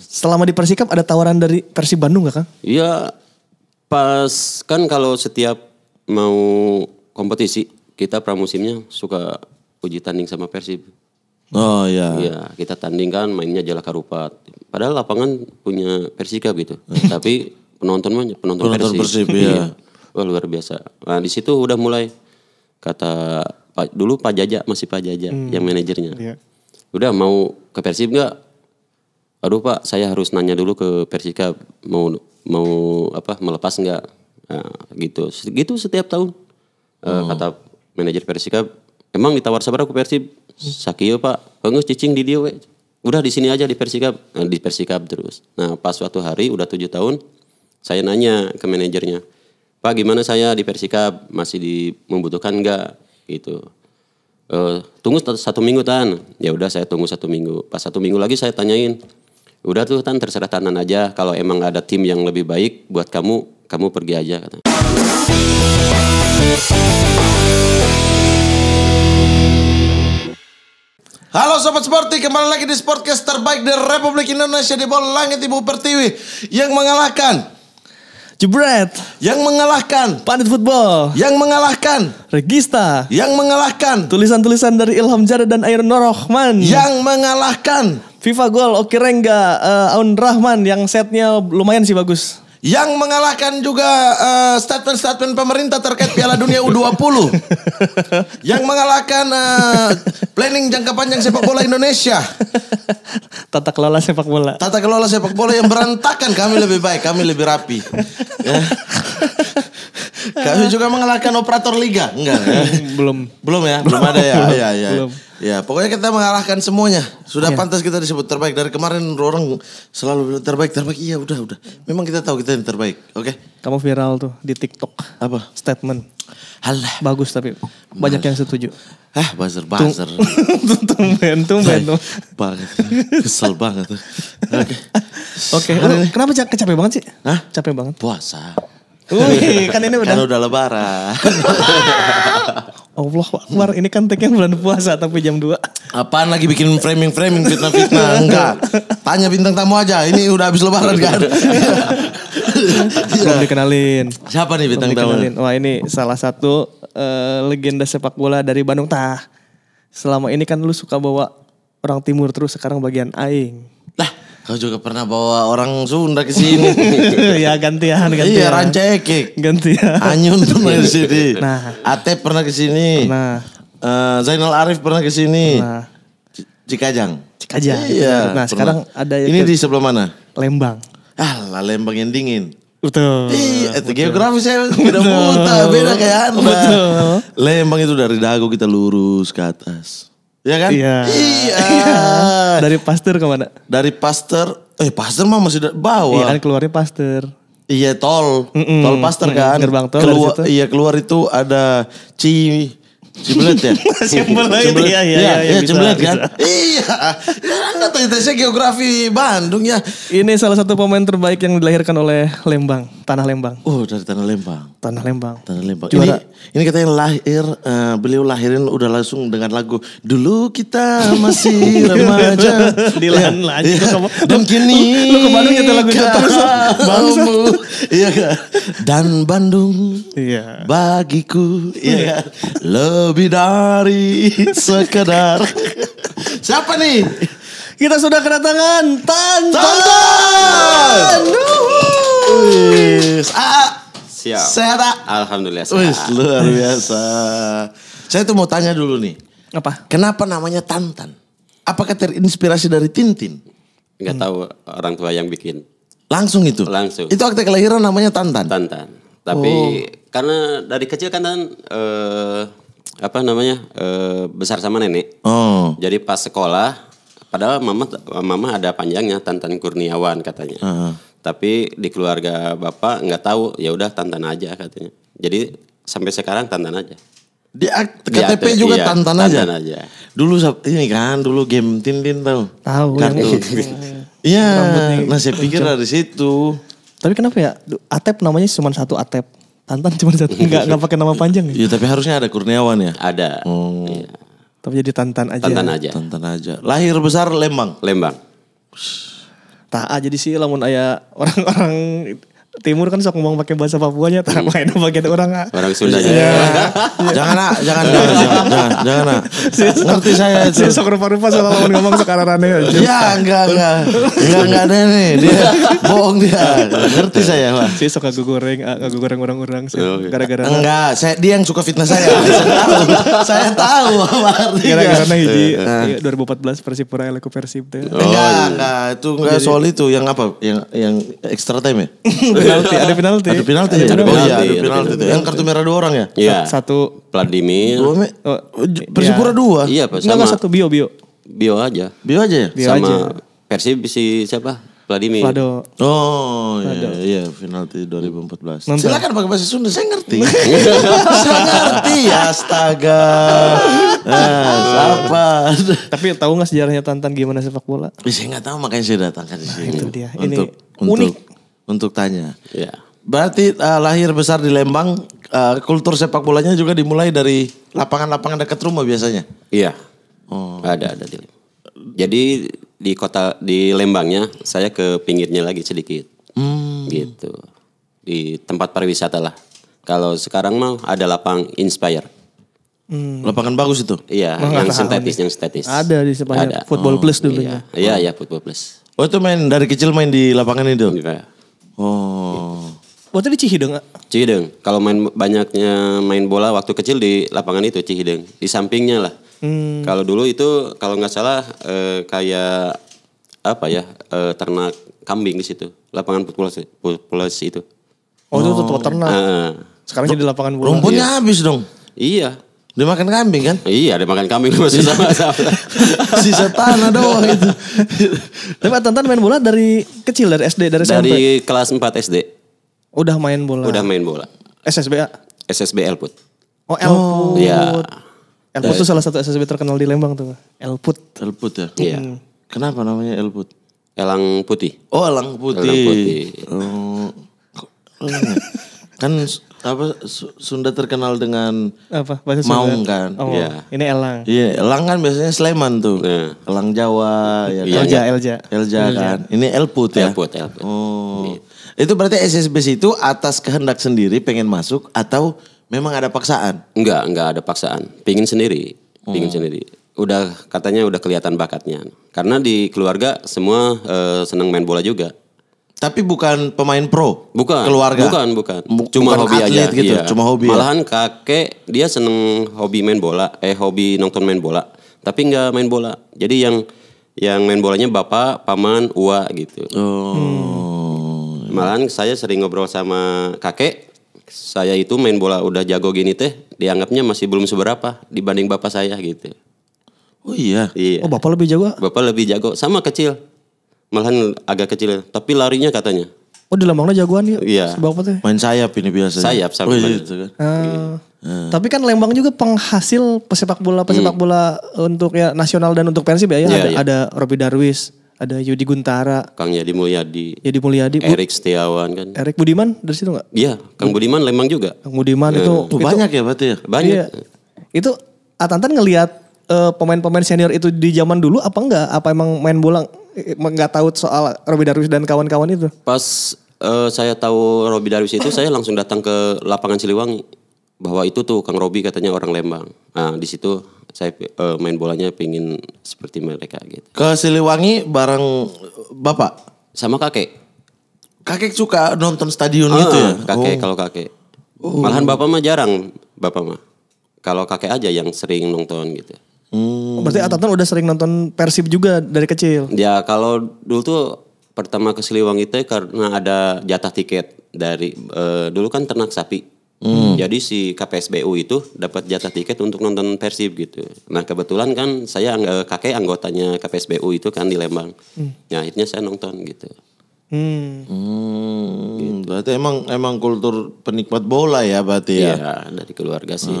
Selama di Persikap ada tawaran dari Persib Bandung gak Kang? Iya, pas kan kalau setiap mau kompetisi kita pramusimnya suka uji tanding sama Persib. Oh iya. Iya, kita tanding kan mainnya Jalak Harupat. Padahal lapangan punya Persikap gitu. Tapi penonton mah penonton, Penonton Persib. Persib, iya. Wah, luar biasa. Nah, di situ udah mulai kata Pak dulu Pak Jaja masih Pak Jaja yang manajernya. Iya. Udah mau ke Persib nggak? Aduh Pak, saya harus nanya dulu ke Persikap mau mau apa melepas nggak? Nah, gitu. Gitu setiap tahun. Eh, Kata manajer Persikap, emang ditawar sabar aku Persib? Sakio Pak, pengus cicing di dia we. Udah di sini aja di Persikap, Nah, di Persikap terus. Nah pas suatu hari udah tujuh tahun, saya nanya ke manajernya, Pak gimana saya di Persikap masih di membutuhkan nggak? Gitu. Eh, tunggu satu- satu minggu tan. Ya udah saya tunggu satu minggu. Pas satu minggu lagi saya tanyain, udah tuh tan terserah tanan aja. Kalau emang ada tim yang lebih baik buat kamu, kamu pergi aja katanya. Halo Sobat Sporty, kembali lagi di Sportcast terbaik di Republik Indonesia di bawah langit Ibu Pertiwi yang mengalahkan, Jebret, yang mengalahkan, Pandit Football, yang mengalahkan, Regista, yang mengalahkan, tulisan-tulisan dari Ilham Jara dan Iron Rohman, yang mengalahkan, FIFA Gol, Oki Rengga, eh, Aun Rahman yang setnya lumayan sih bagus. yang mengalahkan juga eh, statement-statement pemerintah terkait Piala Dunia U20, yang mengalahkan eh, planning jangka panjang sepak bola Indonesia. Tata kelola sepak bola. Tata kelola sepak bola yang berantakan kami lebih baik, kami lebih rapi. Ya. Kami juga mengalahkan operator liga, enggak? ya? Belum. Belum ya, belum ada ya. Belum, ya, ya. belum. Ya, pokoknya kita mengalahkan semuanya. Sudah Iya. pantas kita disebut terbaik dari kemarin orang selalu bilang terbaik, terbaik. Iya, udah, udah. Memang kita tahu kita yang terbaik. Oke. Kamu viral tuh di TikTok. Apa? Statement. Halah. Bagus tapi banyak yang setuju. Ah, buzzer buzzer. tumben, tumben. banget. Kesel banget. Oke. Oke, lu kenapa ca- capek banget sih? Hah? Capek banget. Puasa. Wih, kan ini udah. Kan udah lebaran. Allah Akbar, ini kan tag yang bulan puasa tapi jam 2. Apaan lagi bikin framing-framing fitnah-fitnah? Enggak. Tanya bintang tamu aja. Ini udah habis lebaran kan? Belum dikenalin. Siapa nih bintang tamu? Wah ini salah satu eh, legenda sepak bola dari Bandung Tah. Selama ini kan lu suka bawa orang timur terus sekarang bagian aing. Lah, kau juga pernah bawa orang Sunda ke sini. ya gantian, gantian. iya, rancekek. Gantian. Anyun pernah ke sini. Nah. Atep pernah ke sini. Nah, Eh, Zainal Arif pernah ke sini. nah, Cikajang. Cikajang. Iya. Nah, pernah. sekarang ada yang Ini ke- di sebelah mana? Lembang. Ah, lah Lembang yang dingin. Betul. Iya, itu geografi saya beda buta, beda kayak Anda. Betul. Lembang itu dari Dago kita lurus ke atas. Iya kan? Iya. Iya. Dari Pasteur ke mana? Dari Pasteur, eh Pasteur mah masih bawah. Iya kan keluarnya Pasteur. Iya tol, Mm-mm, tol Pasteur mm-mm, kan. gerbang tol dari keluar, situ. Iya keluar itu ada Ci Cibelet ya? Cibelet, iya, iya, iya, iya, iya, bisa, Cibelet kan? bisa. Iya, ya anda tanya saya geografi Bandung ya. Ini salah satu pemain terbaik yang dilahirkan oleh Lembang, tanah Lembang. Oh dari Tanah Lembang. Tanah Lembang. Tanah Lembang. Juara. Ini, ini katanya lahir, eh, beliau lahirin udah langsung dengan lagu Dulu kita masih remaja. Dilan lagi. Iya. Lu ke- Dan kini lu ke Bandung nyetel lagu itu terus, bangsa. Iya kan? Dan Bandung Iya. bagiku iya kan? Lebih dari sekedar. Siapa nih? Kita sudah kedatangan Tantan. Tonton! Wis, ah, Siap. sehat ah? Alhamdulillah. Wis, sehat. luar biasa. Saya tuh mau tanya dulu nih. Apa? Kenapa namanya Tantan? Apakah terinspirasi dari Tintin? Nggak tahu orang tua yang bikin Langsung itu? Langsung. Itu akte kelahiran namanya Tantan? Tantan. Tapi karena dari kecil kan Tan, eh, apa namanya eh, besar sama nenek. Oh. Jadi pas sekolah, padahal mama mama ada panjangnya Tantan Kurniawan katanya. Heeh. Tapi di keluarga bapak nggak tahu, ya udah Tantan aja katanya. Jadi sampai sekarang Tantan aja. Di Di KTP juga iya, Tantan aja? Tantan aja. Dulu ini kan, dulu game Tintin tahu? Tahu Kartu. Iya, nah saya pikir dari situ. Tapi kenapa ya? Atep namanya cuma satu Atep. Tantan cuma satu. Enggak enggak pakai nama panjang ya. Iya, tapi harusnya ada Kurniawan ya? Ada. Oh. Iya. Tapi jadi Tantan aja. Tantan aja. Tantan aja. Lahir besar Lembang. Lembang. Tak jadi sih lamun aya orang-orang timur kan sok ngomong pakai bahasa Papuanya tak main bagian orang ah. Orang Sunda Iya. juga. jangan nak, jangan, jangan, jangan, jangan, jangan nak. Ngerti saya itu. Si sok rupa-rupa soal lamun ngomong sekarang aneh aja. Ya enggak, enggak, enggak, enggak ada nih. Dia bohong dia. Ngerti saya, Pak. Si sok ngaku goreng, ngaku goreng orang-orang sih. Oh, iya. Gara-gara Enggak, saya dia yang suka fitnah saya. saya tahu, gara-gara hiji iya, 2014 Persipura eleku Persib teh. Enggak, enggak, itu enggak soal itu. Yang apa? Yang yang extra time ya? penalti, ada penalti. Ada penalti. Ada oh iya, penalti, ada ada penalti. Yang kartu merah dua orang ya? Iya. Satu Vladimir. Dua me. Oh, Persipura iya. dua. Iya, Pak. Enggak, Sama enggak satu bio bio. Bio aja. Bio aja ya? Bio sama aja. Persib si siapa? Vladimir. Vlado. Oh iya, iya penalti 2014. Nonton. Silakan pakai bahasa Sunda, saya ngerti. saya ngerti, astaga. Nah, siapa? Tapi tahu nggak sejarahnya Tantan gimana sepak bola? Saya nggak tahu makanya saya datangkan di sini. itu dia. Ini Untuk unik. untuk untuk tanya. Iya. Berarti uh, lahir besar di Lembang, uh, kultur sepak bolanya juga dimulai dari lapangan-lapangan dekat rumah biasanya. Iya. Oh. Ada ada di Jadi di kota di Lembangnya saya ke pinggirnya lagi sedikit. Hmm. Gitu. Di tempat pariwisata lah. Kalau sekarang mah ada lapang Inspire. Lapangan bagus itu. Iya, nggak yang sintetis, yang sintetis. Ada di sepanjang Ada. Football Plus dulunya. Iya, iya, iya, Football Plus. Oh itu main dari kecil main di lapangan itu. Iya. Oh. Waktu di Cihideng nggak? Cihideng. Kalau main banyaknya main bola waktu kecil di lapangan itu Cihideng. Di sampingnya lah. Hmm. Kalau dulu itu kalau nggak salah eh, kayak apa ya eh, ternak kambing di situ. Lapangan populasi, populasi itu. Oh, itu tuh ternak. Ah, Sekarang jadi lapangan bola. Rumputnya habis dong. iya. Dimakan kambing kan? Iya, ada makan kambing masih sama-sama. Sisa tanah doang itu. Tapi Tantan main bola dari kecil dari SD dari, SMP. Dari kelas 4 SD Udah main bola. udah main bola. SSBA. SSB Elput. Oh, Elput. Iya. Elput tuh salah satu SSB terkenal di Lembang tuh. Elput. Elput ya? Iya. Kenapa namanya Elput? Elang putih. Oh elang putih. Elang putih. Oh. kan apa Su- Sunda terkenal dengan Apa? Bahasa Maung Sunda. kan? Oh, Iya. ini elang. Iya, elang kan biasanya Sleman tuh. Nah. Elang Jawa ya Iya, kan? Elja, Elja. Elja kan. Ini Elput ya. Elput, Elput. Oh. Itu berarti SSB itu atas kehendak sendiri pengen masuk atau memang ada paksaan? Enggak, enggak ada paksaan. Pingin sendiri, pingin sendiri. Udah katanya udah kelihatan bakatnya. Karena di keluarga semua eh, senang main bola juga. Tapi bukan pemain pro. Bukan. Keluarga. Bukan, bukan. Bu- Cuma bukan hobi atlet aja. gitu, iya. cuma hobi ya? Malahan kakek dia seneng hobi main bola, eh hobi nonton main bola. Tapi enggak main bola. Jadi yang yang main bolanya bapak, paman, ua gitu. Oh. Malahan saya sering ngobrol sama kakek. Saya itu main bola udah jago gini teh, dianggapnya masih belum seberapa dibanding bapak saya gitu. Oh iya. Iya. Oh, Bapak lebih jago. Bapak lebih jago, sama kecil. Malahan agak kecil, tapi larinya katanya. Oh, di Lembangnya jagoan ya. Iya. Si Bapak teh. Main sayap ini biasanya. Sayap, sayap. Oh iya itu kan. Ah. Tapi kan Lembang juga penghasil pesepak bola pesepak bola untuk ya nasional dan untuk Persib ya. Hmm. Iya, ada iya. ada Robi Darwis, ada Yudi Guntara, Kang Yadi Mulyadi, Yadi Mulyadi, Bu- Erik Setiawan kan. Erik Budiman dari situ nggak? Iya, Kang Budiman Lembang juga. Kang Budiman itu, Oh, itu banyak ya berarti ya? Banyak. Iya. Itu Atantan ngelihat eh, pemain-pemain senior itu di zaman dulu apa enggak? Apa emang main bola nggak tahu soal Robi Darwis dan kawan-kawan itu? Pas eh, saya tahu Robi Darwis itu, saya langsung datang ke lapangan Siliwangi. Bahwa itu tuh Kang Robi katanya orang Lembang. Nah di situ saya eh, main bolanya pingin seperti mereka gitu. Ke Siliwangi bareng bapak. Sama kakek. Kakek suka nonton stadion gitu ya? Ah, Kakek kalau kakek. Malahan bapak mah jarang, bapak mah. Kalau kakek aja yang sering nonton gitu. Hmm. Oh, Berarti Atantan udah sering nonton Persib juga dari kecil. Ya kalau dulu tuh pertama ke Siliwangi teh karena ada jatah tiket dari eh, dulu kan ternak sapi. Jadi si KPSBU itu dapat jatah tiket untuk nonton Persib gitu. Nah kebetulan kan saya angg- kakek anggotanya KPSBU itu kan di Lembang. Ya akhirnya saya nonton gitu. Hmm. Hmm, berarti emang emang kultur penikmat bola ya berarti ya. Iya dari keluarga sih.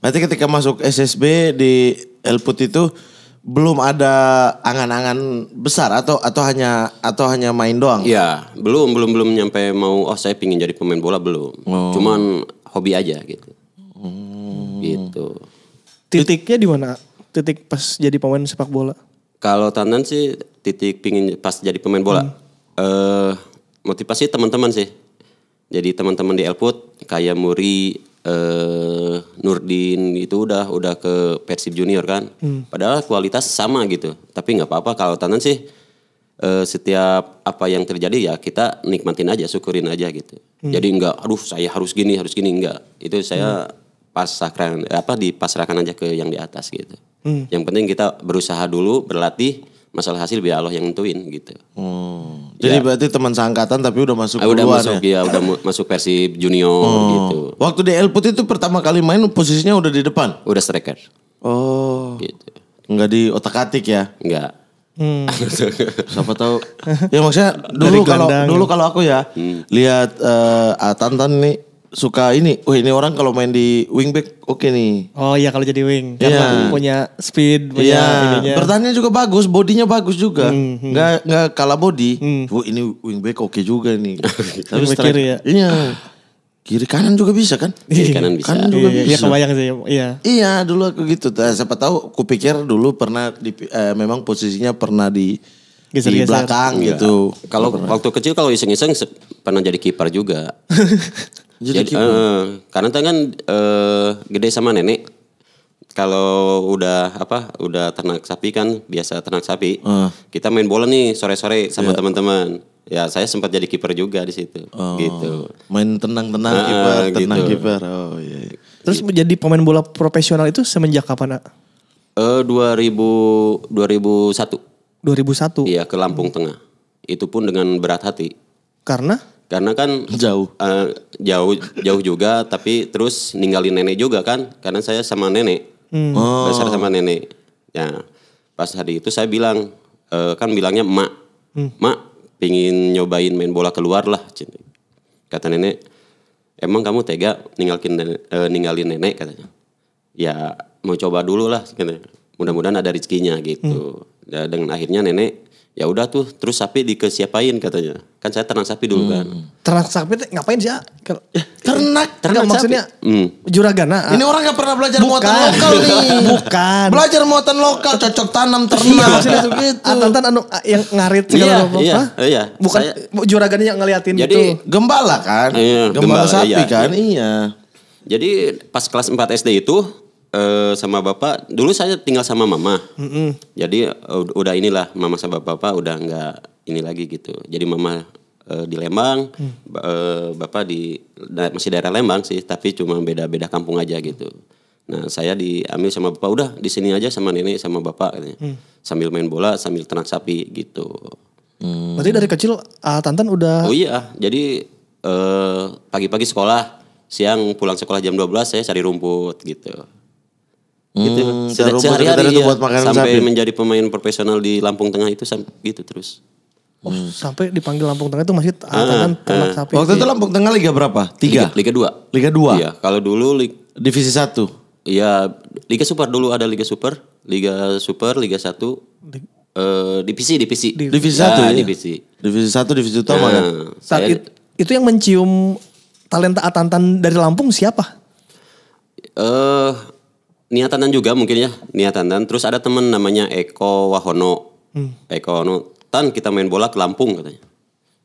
Berarti ketika masuk SSB di Elput itu belum ada angan-angan besar atau atau hanya atau hanya main doang. Iya belum belum belum nyampe mau oh saya pingin jadi pemain bola belum. Cuman hobi aja gitu. Gitu. Titiknya di mana? Titik pas jadi pemain sepak bola. Kalau Tandan sih titik pingin pas jadi pemain bola. eh motivasi teman-teman sih. Jadi teman-teman di Elput kayak Muri eh Nurdin itu udah udah ke Persib Junior kan. Padahal kualitas sama gitu. Tapi nggak apa-apa kalau Tantan sih eh, setiap apa yang terjadi ya kita nikmatin aja, syukurin aja gitu. Jadi nggak aduh saya harus gini, harus gini enggak. Itu saya pasrahkan apa dipasrahkan aja ke yang di atas gitu. Yang penting kita berusaha dulu, berlatih, masalah hasil biar Allah yang nentuin gitu. Hmm. Jadi berarti teman seangkatan tapi udah masuk Ah, udah masuk ya? ya, udah mu- masuk Persib Junior gitu. Waktu di Elput itu pertama kali main posisinya udah di depan? Udah striker Oh. gitu. Enggak di otak-atik ya? Enggak. Siapa tahu. ya maksudnya dulu kalau dulu kalau aku ya lihat eh ah, Tantan nih suka ini. Wah, ini orang kalau main di wingback oke nih. Oh iya kalau jadi wing karena Iya. punya speed, punya Iya, ininya. bertahannya juga bagus, bodinya bagus juga. Hmm, Nggak nggak kalah body. Wah, ini wingback oke juga nih. Tapi kiri ya? Iya. Kiri kanan juga bisa kan? Kiri kanan bisa. Kanan juga Iya, iya, bisa. kebayang sih. Iya. Iya dulu aku gitu. Nah, siapa tahu kupikir dulu pernah di eh, memang posisinya pernah di di Geser-geser. belakang gitu. Kalau waktu kecil kalau iseng-iseng se- pernah jadi kiper juga. Jadi Jadi, eh, karena kan kan eh, gede sama nenek. Kalau udah apa, udah ternak sapi kan biasa ternak sapi. Eh. Kita main bola nih sore-sore sama teman-teman. Ya saya sempat jadi kiper juga di situ. Gitu. Main tenang-tenang Ah, kiper, tenang gitu. kiper. Oh iya. iya. Terus menjadi pemain bola profesional itu semenjak kapan? Nak? Eh 2000 2001. 2001. Iya ke Lampung Tengah. Itu pun dengan berat hati. Karena Karena kan Jauh. eh, jauh jauh juga tapi terus ninggalin nenek juga kan. Karena saya sama nenek. Oh. besar sama nenek. Ya pas hari itu saya bilang eh, kan bilangnya emak emak pingin nyobain main bola keluar lah kata nenek emang kamu tega ninggalin nenek, eh, ninggalin nenek? katanya. Ya mau coba dulu lah katanya. mudah-mudahan ada rezekinya gitu. Ya, dengan akhirnya nenek ya udah tuh terus sapi dikesiapain katanya kan saya ternak sapi dulu kan ternak sapi ngapain sih? ah? Kalau- Ternak. Enggak maksudnya Hmm. juragana. ah. Ini orang gak pernah belajar muatan lokal nih. Bukan. Belajar muatan lokal, cocok tanam Iya ternak. maksudnya gitu gitu. ah, Tantan anu ah, yang ngarit segala Iya, apa? iya, iya. Bukan Saya- juragannya yang ngeliatin Jadi- gitu. Gembala kan? Iya, gembala, gembala, sapi iya. kan? Iya. Jadi pas kelas 4 SD itu eh, sama bapak, dulu saya tinggal sama mama. Jadi eh, udah inilah mama sama bapak udah nggak ini lagi gitu. Jadi mama eh, di Lembang, ba- eh, bapak di da- masih daerah Lembang sih, tapi cuma beda-beda kampung aja gitu. Nah saya diambil sama bapak udah di sini aja sama nenek sama bapak katanya. Sambil main bola, sambil ternak sapi gitu. Berarti dari kecil ah, Tantan udah Oh iya, jadi eh, pagi-pagi sekolah, siang pulang sekolah jam 12 saya cari rumput gitu. Gitu. Hmm, Sehari-hari itu ya, buat makanan sampai sapi. menjadi pemain profesional di Lampung Tengah itu gitu terus. oh, sampai dipanggil Lampung Tengah itu masih ah, Tantan ternak sapi. Waktu itu Lampung Tengah Liga berapa? Tiga. Liga, Liga 2. Liga dua. Iya, kalau dulu lig- Divisi satu. Iya, Liga Super dulu ada Liga Super, Liga Super, Liga 1. Eh divisi, divisi. Divisi Ya, satu ya. divisi. Divisi satu, divisi utama kan? Nah, Saat saya it- itu yang mencium talenta Tantan dari Lampung siapa? eh niatanan juga mungkin ya, niatanan. Terus ada temen namanya Eko Wahono. Eko Wahono, "Tan, kita main bola ke Lampung," katanya.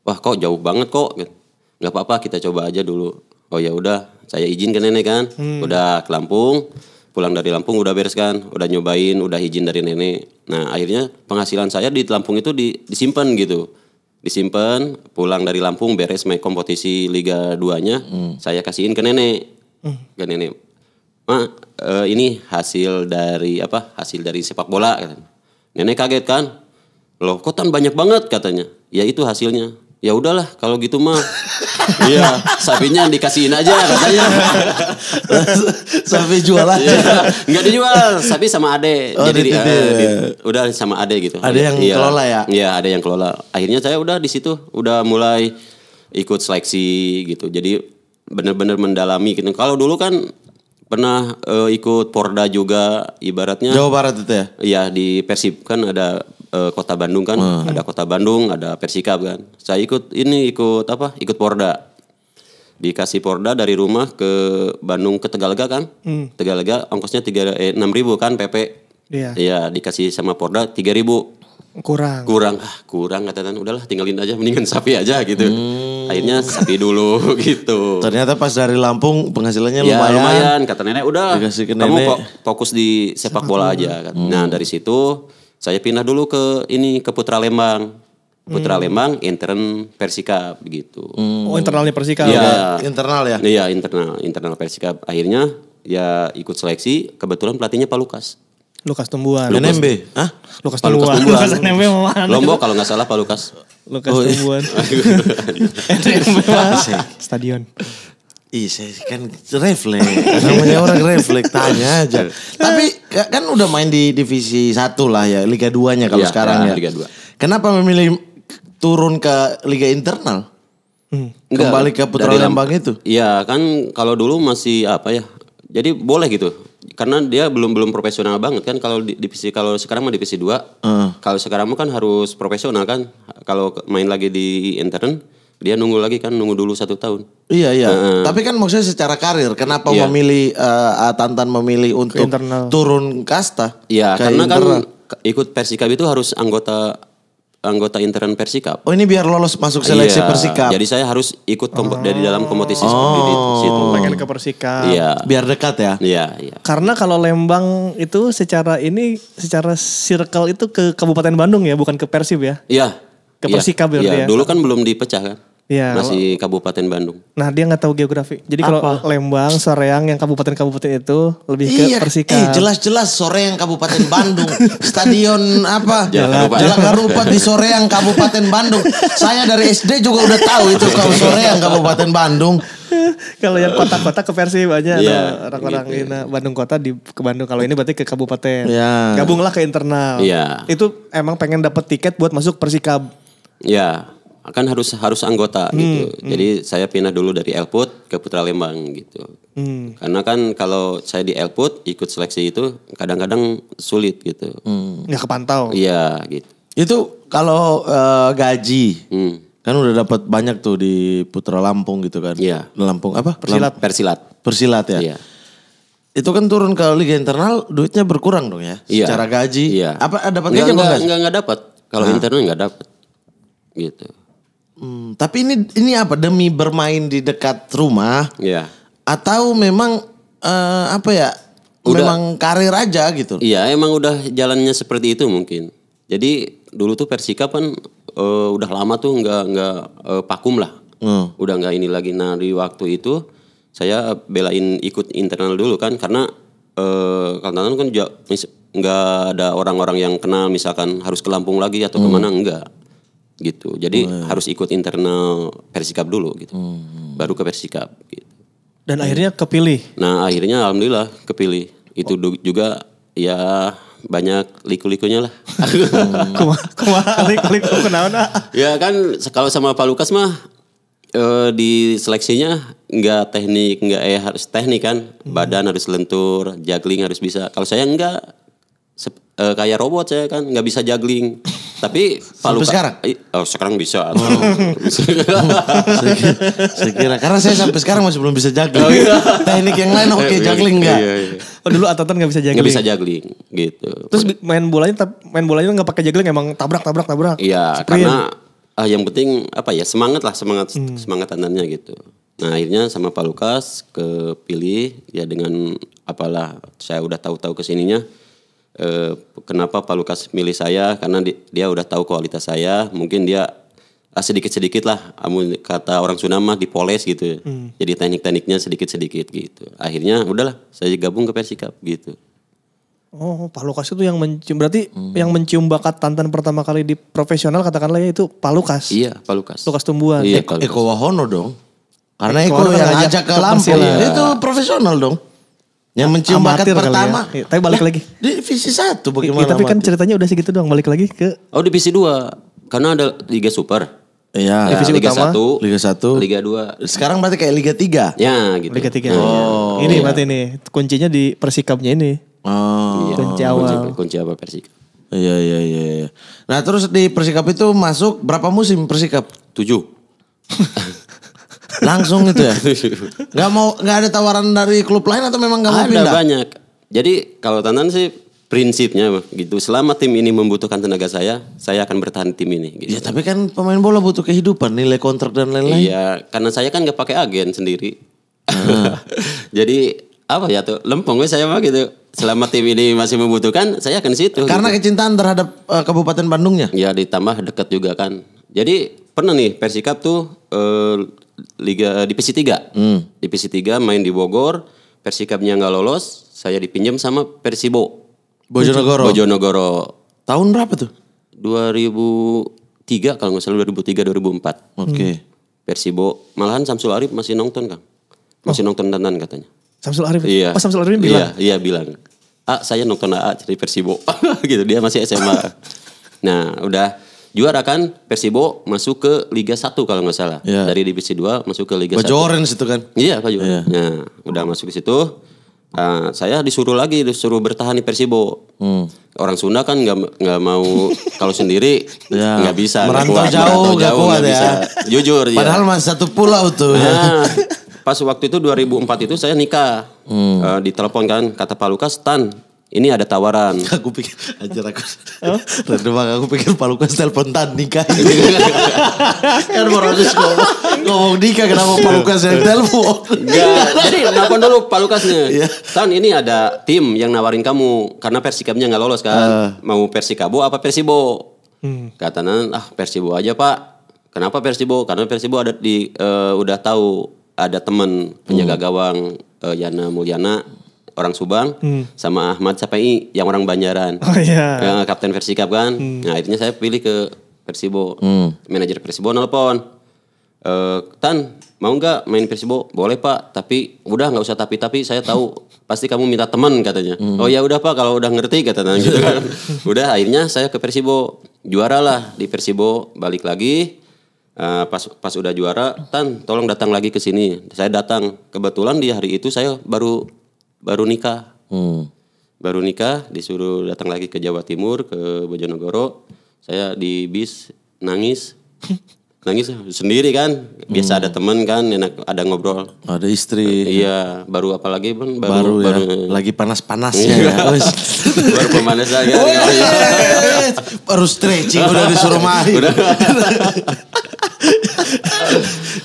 Wah, kok jauh banget kok. Gitu. Nggak apa-apa, kita coba aja dulu. Oh ya udah, saya izin ke nenek kan. Udah ke Lampung, pulang dari Lampung udah beres kan, udah nyobain, udah izin dari nenek. Nah, akhirnya penghasilan saya di Lampung itu di, disimpan gitu. Disimpan, pulang dari Lampung beres main kompetisi Liga 2-nya, saya kasihin ke nenek. Ke nenek. Ma, eh, ini hasil dari apa? Hasil dari sepak bola katanya. Nenek kaget kan? Loh, kok tan banyak banget katanya. Ya itu hasilnya. Ya udahlah kalau gitu mah. Iya, sapinya dikasihin aja katanya. Sampai jual aja. Iya, Enggak dijual, sapi sama ade. Oh, Jadi eh, di- udah sama ade gitu. Ada yang Iya. kelola ya? Iya, ada yang kelola. Akhirnya saya udah di situ udah mulai ikut seleksi gitu. Jadi benar-benar mendalami gitu. Kalau dulu kan pernah eh, ikut Porda juga ibaratnya Jawa Barat itu ya? Iya di Persib kan ada eh, kota Bandung kan, ada kota Bandung, ada Persikab kan. Saya ikut ini ikut apa? Ikut Porda. Dikasih Porda dari rumah ke Bandung ke Tegalega kan. Tegalega ongkosnya tiga eh, enam ribu kan PP. Iya. Iya dikasih sama Porda tiga ribu. Kurang. kurang ah kurang kata Tan udahlah tinggalin aja mendingan sapi aja gitu akhirnya sapi dulu gitu Ternyata pas dari Lampung penghasilannya ya lumayan. lumayan kata nenek udah Dikasih ke kamu nenek. fo- fokus di sepak bola aja kan. nah dari situ saya pindah dulu ke ini ke Putra Lembang Putra Lembang intern Persikap gitu Oh internalnya Persika. Iya. Internal ya. Iya internal internal Persikap. Akhirnya ya ikut seleksi. Kebetulan pelatihnya Pak Lukas. Lukas Tumbuhan. NMB. Hah? Lukas Pak Lukas Tumbuhan. Lukas NMB mau mana? Lombok kalau nggak salah Pak Lukas. Lukas Oh, iya. Tumbuhan. NMB mana? Stadion. Ih, saya kan refleks. Namanya orang refleks, tanya aja. Tapi ka- kan udah main di divisi satu lah ya, Liga 2-nya kalau Iya, sekarang ya, ya. Liga 2. Kenapa memilih turun ke Liga Internal? Hmm. Enggak, Kembali ke Putra Lembang itu. Iya kan kalau dulu masih apa ya. Jadi boleh gitu. Karena dia belum belum profesional banget kan kalau di divisi kalau sekarang mah divisi 2. Heeh. Kalau sekarang mah kan harus profesional kan. Kalau main lagi di intern dia nunggu lagi kan nunggu dulu satu tahun. Iya iya. Tapi kan maksudnya secara karir, kenapa Iya. memilih eh, Tantan memilih untuk turun kasta? Iya karena kan internal? ke- ikut Persikap itu harus anggota anggota intern Persikap. Oh ini biar lolos masuk seleksi Iya, Persikap. Jadi saya harus ikut kompo- dari dalam kompetisi seperti di situ. Pengen ke Persika. Iya. Biar dekat ya. Iya, iya. Karena kalau Lembang itu secara ini secara circle itu ke Kabupaten Bandung ya, bukan ke Persib ya. Iya. Ke iya, Persikap berarti iya. ya? Dulu kan belum dipecah kan. Iya. Masih Kabupaten Bandung. Nah dia nggak tahu geografi. Jadi kalau? Lembang, Soreang yang kabupaten-kabupaten itu lebih ke Iya, Persika. eh jelas-jelas Soreang Kabupaten Bandung. Stadion apa? Jalan. Jalan di Soreang Kabupaten Bandung. Saya dari SD juga udah tahu itu kalau Soreang Kabupaten Bandung. kalau yang kota-kota ke Persib aja Iya, ada orang-orang gitu. ini Bandung kota di ke Bandung. Kalau ini berarti ke kabupaten. Iya. Gabunglah ke internal. Iya. Itu emang pengen dapat tiket buat masuk Persikab. Ya, kan harus harus anggota Hmm, gitu. Jadi saya pindah dulu dari Elput ke Putra Lembang gitu. Hmm. Karena kan kalau saya di Elput ikut seleksi itu kadang-kadang sulit gitu. Nggak kepantau. Iya gitu. Itu kalau eh, gaji Hmm. kan udah dapat banyak tuh di Putra Lampung gitu kan. Iya. Lampung apa? Persilat. Persilat. Persilat ya. Iya. Itu kan turun ke liga internal duitnya berkurang dong ya. Iya. Secara gaji. Iya. Apa dapat gaji enggak? enggak, enggak dapat. Kalau internal enggak dapat. Gitu. Hmm, tapi ini ini apa demi bermain di dekat rumah Iya. atau memang eh, apa ya? Udah. Memang karir aja gitu. Iya, emang udah jalannya seperti itu mungkin. Jadi dulu tuh Persika kan eh, udah lama tuh nggak nggak eh, pakum lah. Hmm. Udah nggak ini lagi. Nah di waktu itu saya belain ikut internal dulu kan karena eh kalau kan mis- nggak ada orang-orang yang kenal misalkan harus ke Lampung lagi atau ke mana enggak gitu. Jadi harus ikut internal Persikap dulu gitu. Baru ke Persikap gitu. Dan akhirnya kepilih. Nah akhirnya alhamdulillah kepilih. Itu du- juga ya banyak liku-likunya lah. Kumaha kenaon ah. ya kan kalau sama Pak Lukas mah eh, di seleksinya nggak teknik nggak eh harus teknik kan badan harus lentur juggling harus bisa kalau saya nggak sep- eh, kayak robot saya kan nggak bisa juggling tapi Pak Lukas sekarang? Oh sekarang bisa saya, kira, saya kira karena saya sampai sekarang masih belum bisa juggling. Teknik yang lain oke juggling enggak. Iya, iya. Oh dulu Atatan nggak bisa juggling. bisa juggling gitu Terus main bolanya main bolanya nggak pakai juggling emang tabrak tabrak tabrak. Iya, Sprint. karena ah, yang penting apa ya semangat lah semangat semangat tandannya gitu. Nah akhirnya sama Pak Lukas kepilih ya dengan apalah saya udah tahu-tahu ke sininya. Eh, kenapa Pak Lukas milih saya karena di- dia udah tahu kualitas saya. Mungkin dia ah, sedikit-sedikit lah, amun kata orang Sunda mah dipoles gitu. Jadi teknik-tekniknya sedikit-sedikit gitu. Akhirnya udahlah saya gabung ke Persikap gitu. Oh, Pak Lukas itu yang mencium berarti yang mencium bakat Tantan pertama kali di profesional katakanlah ya itu Pak Lukas. Iya Pak Lukas. Lukas Tumbuhan. Iya, Eko. Eko Wahono dong. Karena Eko Eko Wahono yang ngajak ke ke Lampung. Persela. Itu profesional dong. Yang mencium bakat ya. pertama. Iya, tapi balik lagi. Divisi satu Iya, bagaimana? tapi kan amatir? ceritanya udah segitu doang balik lagi ke Oh divisi 2 karena ada Liga Super. Iya. Ya, Divisi Liga utama. 1, Liga 1. Liga 2. Sekarang berarti kayak Liga 3. Ya gitu. Liga 3. Oh. Ini berarti nih kuncinya di persikapnya ini. Oh. Iya, Kunci awal. Kunci, kunci apa Persik? Iya iya iya. iya. Nah terus di Persikap itu masuk berapa musim Persikap? 7. Langsung itu ya? Gak mau nggak ada tawaran dari klub lain atau memang gak mau ada pindah? banyak. Jadi kalau Tantan sih prinsipnya gitu. Selama tim ini membutuhkan tenaga saya, saya akan bertahan tim ini. Gitu. Ya tapi kan pemain bola butuh kehidupan, nilai kontrak dan lain-lain. Iya, karena saya kan nggak pakai agen sendiri. Jadi apa ya tuh lempeng gue saya mah gitu. Selama tim ini masih membutuhkan, saya akan situ. Karena gitu. kecintaan terhadap eh, Kabupaten Bandungnya. ya ditambah dekat juga kan. Jadi pernah nih Persikap tuh eh, liga divisi 3. Divisi 3 main di Bogor, Persikapnya nggak lolos, saya dipinjam sama Persibo. Bojonegoro. Bojonegoro Tahun berapa tuh? 2003 kalau nggak salah 2003 2004. Oke. Persibo malahan Samsul Arif masih nonton Kang. Masih nonton dandan katanya. Samsul Arif. Iya. Oh Samsul Arif bilang. Iya, iya bilang. Ah, saya nonton AA dari Persibo. gitu, dia masih SMA. nah, udah juara kan Persibo masuk ke Liga 1 kalau nggak salah. Iya. Dari divisi 2 masuk ke Liga 1. Baju orange itu kan. Iya, Pak Juara. Nah, udah masuk ke situ. ah, saya disuruh lagi, disuruh bertahan di Persibo. Hmm. Orang Sunda kan nggak nggak mau kalau sendiri Ya, nggak bisa, nggak merantau kuat. jauh, nggak kuat nggak ya. bisa. Jujur, ya. Padahal masih satu pulau tuh. ya. Nah, pas waktu itu 2004 itu saya nikah. Hmm. Eh, ditelepon kan kata Pak Lukas, "Tan, ini ada tawaran." aku pikir anjir aku random banget aku pikir Pak Lukas telepon Tan nikah kan baru habis ngomong, ngomong nikah kenapa Pak Lukas yang telepon Enggak, jadi nelpon dulu Pak Lukasnya. Iya. Tan, ini ada tim yang nawarin kamu karena Persikapnya nggak lolos kan. Ah. Mau Persikabo apa Persibo? Hmm. Kata Nan, ah Persibo aja Pak. Kenapa Persibo? Karena Persibo ada di eh, udah tahu ada temen penjaga Hmm. gawang eh, Yana Mulyana orang Subang Hmm. sama Ahmad Sapai yang orang Banjaran. Oh iya. Ya, kapten Persikap kan. Nah, akhirnya saya pilih ke Persibo. Manajer Persibo nelpon. Eh, Tan, mau nggak main Persibo? Boleh Pak, tapi udah nggak usah tapi-tapi. Saya tahu pasti kamu minta teman katanya. Oh ya udah Pak, kalau udah ngerti katanya gitu kan. udah akhirnya saya ke Persibo. Juara lah di Persibo, balik lagi. Eh, pas pas udah juara, Tan, tolong datang lagi ke sini. Saya datang. Kebetulan di hari itu saya baru baru nikah. Hmm. baru nikah disuruh datang lagi ke Jawa Timur ke Bojonegoro. Saya di bis nangis. Nangis sendiri kan. Biasa ada temen kan enak ada ngobrol. Ada istri. Iya baru apalagi bang baru, baru ya. lagi panas-panasnya ya. Wes. baru pemanasan kan Wes. baru stretching udah disuruh main.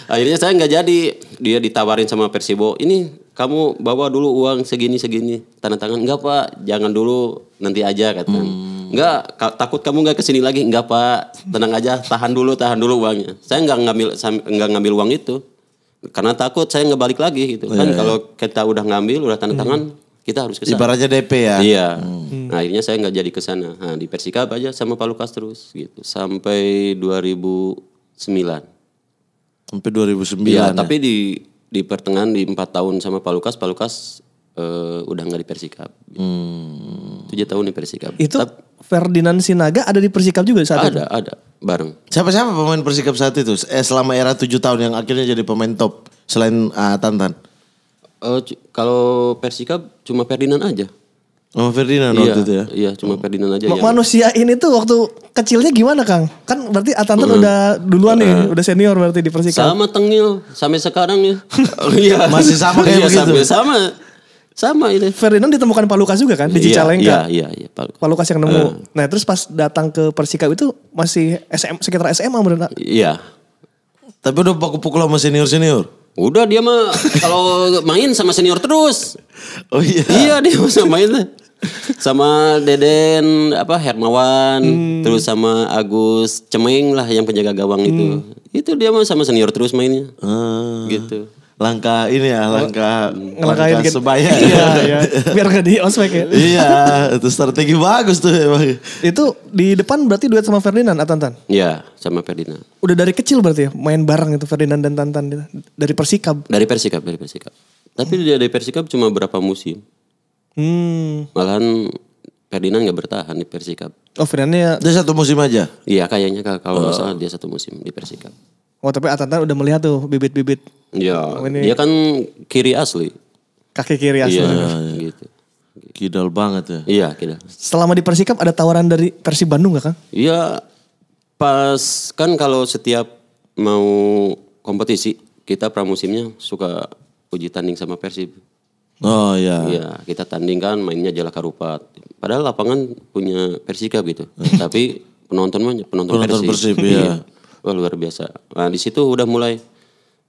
Akhirnya saya nggak jadi. Dia ditawarin sama Persibo ini kamu bawa dulu uang segini segini tanda tangan. Enggak pak. Jangan dulu. Nanti aja kata enggak. Ka- takut kamu nggak ke sini lagi. Enggak pak. Tenang aja. Tahan dulu tahan dulu uangnya. Saya nggak ngambil sam- nggak ngambil uang itu. Karena takut saya nggak balik lagi gitu. Kan kalau kita udah ngambil udah tanda tangan kita harus ke sana ibaratnya DP ya? Iya. Nah, akhirnya saya nggak jadi ke sana. Nah, di Persikap aja sama Pak Lukas terus gitu. Sampai 2009. sampai 2009 Iya, ya. tapi di di pertengahan di empat tahun sama Pak Lukas, Pak Lukas eh, udah nggak di Persikap. Hmm. Tujuh tahun di Persikap. Itu Tap- Ferdinand Sinaga ada di Persikap juga saat itu. ada ada bareng. siapa-siapa pemain Persikap saat itu eh, selama era 7 tahun yang akhirnya jadi pemain top selain ah, Tantan Eh, cu- kalau Persikap cuma Ferdinand aja. Oh Ferdinand iya, waktu itu ya iya cuma Ferdinand aja Ma- yang Manusia ini tuh waktu kecilnya gimana Kang? Kan berarti Atantan udah duluan nih, udah senior berarti di Persikap. sama tengil sampai sekarang ya. Iya. Masih sama kayak Iya, begitu? sampai sama. Sama ini. Ferdinand ditemukan Pak Lukas juga kan di Iya, Cicalengka. Iya, iya, iya. Pak- Pak Lukas yang nemu. Nah terus pas datang ke Persikap itu masih SM, sekitar SMA bener Iya. tapi udah pukul-pukul sama senior-senior Udah dia mah kalau main sama senior terus. oh iya iya dia masa main tuh. Sama Deden apa Hermawan, terus sama Agus Cemeng lah yang penjaga gawang itu. Itu dia mah sama senior terus mainnya. Ah, Gitu. langkah ini ya langkah Ngelangkahin langkah dikit. sebaya Iya, iya. Biar gak di ospek ya. iya itu strategi bagus tuh emang Itu di depan berarti duet sama Ferdinand Atantan. Iya, sama Ferdinand. Udah dari kecil berarti ya main bareng itu Ferdinand dan Tantan gitu. dari Persikap. Dari Persikap, dari Persikap. Tapi dia dari Persikap cuma berapa musim. Hmm. Malahan Ferdinand nggak bertahan di Persikap. Oh Ferdinand ya. dia satu musim aja Iya kayaknya kalau nggak salah dia satu musim di Persikap. Oh tapi Atantan udah melihat tuh bibit-bibit Iya, ini- dia kan kiri asli. kaki kiri asli. Iya, gitu. kidal banget ya Iya, kita. Selama di Persikap ada tawaran dari Persib Bandung gak Kang? Iya, pas kan kalau setiap mau kompetisi kita pramusimnya suka uji tanding sama Persib. Oh iya. Iya, kita tandingkan mainnya Jalak Harupat. Padahal lapangan punya Persikab gitu. Tapi penonton mah penonton, Penonton Persib. Persib, iya. Wah, luar biasa. Nah, di situ udah mulai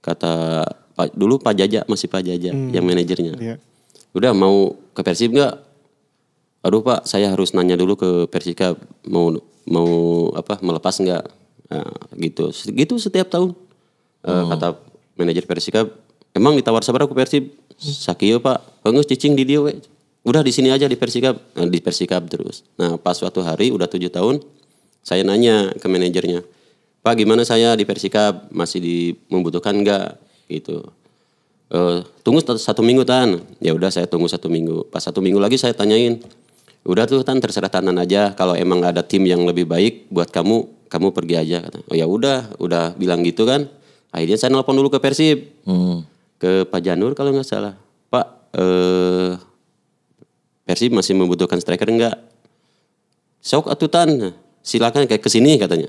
kata Pak dulu Pak Jaja masih Pak Jaja yang manajernya. Iya. Udah mau ke Persib nggak? Aduh Pak, saya harus nanya dulu ke Persikab mau mau apa melepas nggak? Nah, gitu. Gitu setiap tahun. Eh, kata manajer Persikab, emang ditawar sabar aku Persib. Sakio Pak, pengus cicing di dia. Udah di sini aja di Persikab, Nah, di Persikab terus. Nah, pas suatu hari udah tujuh tahun, saya nanya ke manajernya, Pak gimana saya di Persikab masih di membutuhkan nggak? Gitu. Eh, tunggu satu, satu minggu tan. Ya udah saya tunggu satu minggu. Pas satu minggu lagi saya tanyain, udah tuh tan terserah tanan aja. Kalau emang ada tim yang lebih baik buat kamu, kamu pergi aja. Kata. Oh ya udah, udah bilang gitu kan. Akhirnya saya nelpon dulu ke Persib, Hmm. Ke Pak Janur kalau nggak salah. Pak, eh, Persib masih membutuhkan striker enggak? Sok atuh tan, silakan kayak ke sini katanya.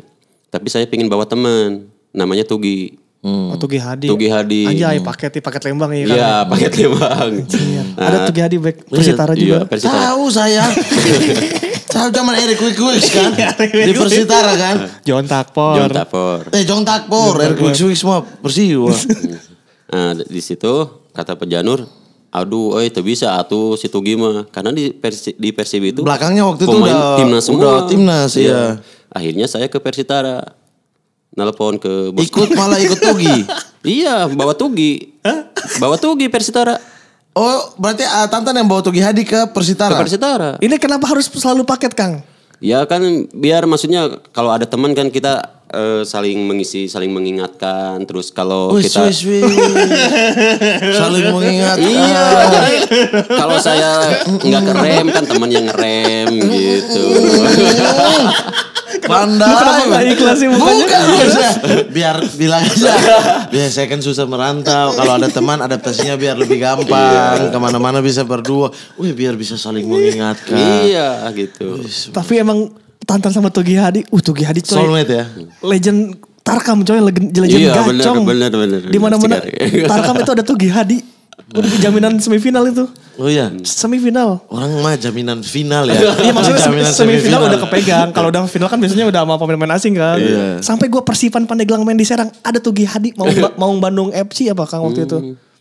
Tapi saya pengen bawa teman, namanya Tugi. Hmm. Oh, Tugi Hadi. Tugi Hadi. Anjay, paket paket Lembang ya kan. Iya, paket Lembang. Ada Tugi Hadi back Persitara Iya, juga. Persitara. Tahu saya. Tahu zaman Eric Quick Wicks kan. Eric Di Persitara kan. John Takpor. John Tapor. Eh Jong Takpor, Eric Quick Wicks semua Persiwa. Nah, di situ kata Pejanur, aduh, eh itu bisa atuh si Tugi mah. Karena di Persi, di Persib itu Belakangnya waktu itu udah- timnas semua. udah timnas, iya. Akhirnya saya ke Persitara. Nelpon ke bos. Ikut malah ikut Tugi. iya, bawa Tugi. Bawa Tugi Persitara. Oh, berarti ah, Tantan yang bawa Tugi Hadi ke Ke Persitara. Persitara. Ini kenapa harus selalu paket, Kang? Ya kan biar maksudnya kalau ada teman kan kita eh, saling mengisi, saling mengingatkan. Terus kalau kita wis, wis. Saling mengingatkan. Iya, kalau saya nggak ngerem kan teman yang ngerem gitu. Pandai. Kenapa ikhlas sih mukanya? Bukan. Biar bilang aja. Biar saya kan susah merantau. Kalau ada teman adaptasinya biar lebih gampang. Ke mana-mana bisa berdua. Wih biar bisa saling mengingatkan. iya gitu. Tapi emang Tantan sama Tugi Hadi, uh Tugi Hadi coy. Soulmate ya. Legend Tarkam coy, legend, legend Iya, benar, gacong. benar, benar. Di mana-mana Cikari. Tarkam itu ada Tugi Hadi. Udah di jaminan semifinal itu. Oh iya. Semifinal. Orang mah jaminan final ya. Iya maksudnya Jaminan semifinal udah kepegang. Kalau udah final kan biasanya udah sama pemain-pemain asing kan. Iya. Sampai gue Persipan Pandeglang main di Serang. Ada Tugi Hadi mau Maung Bandung FC apa Kang waktu itu.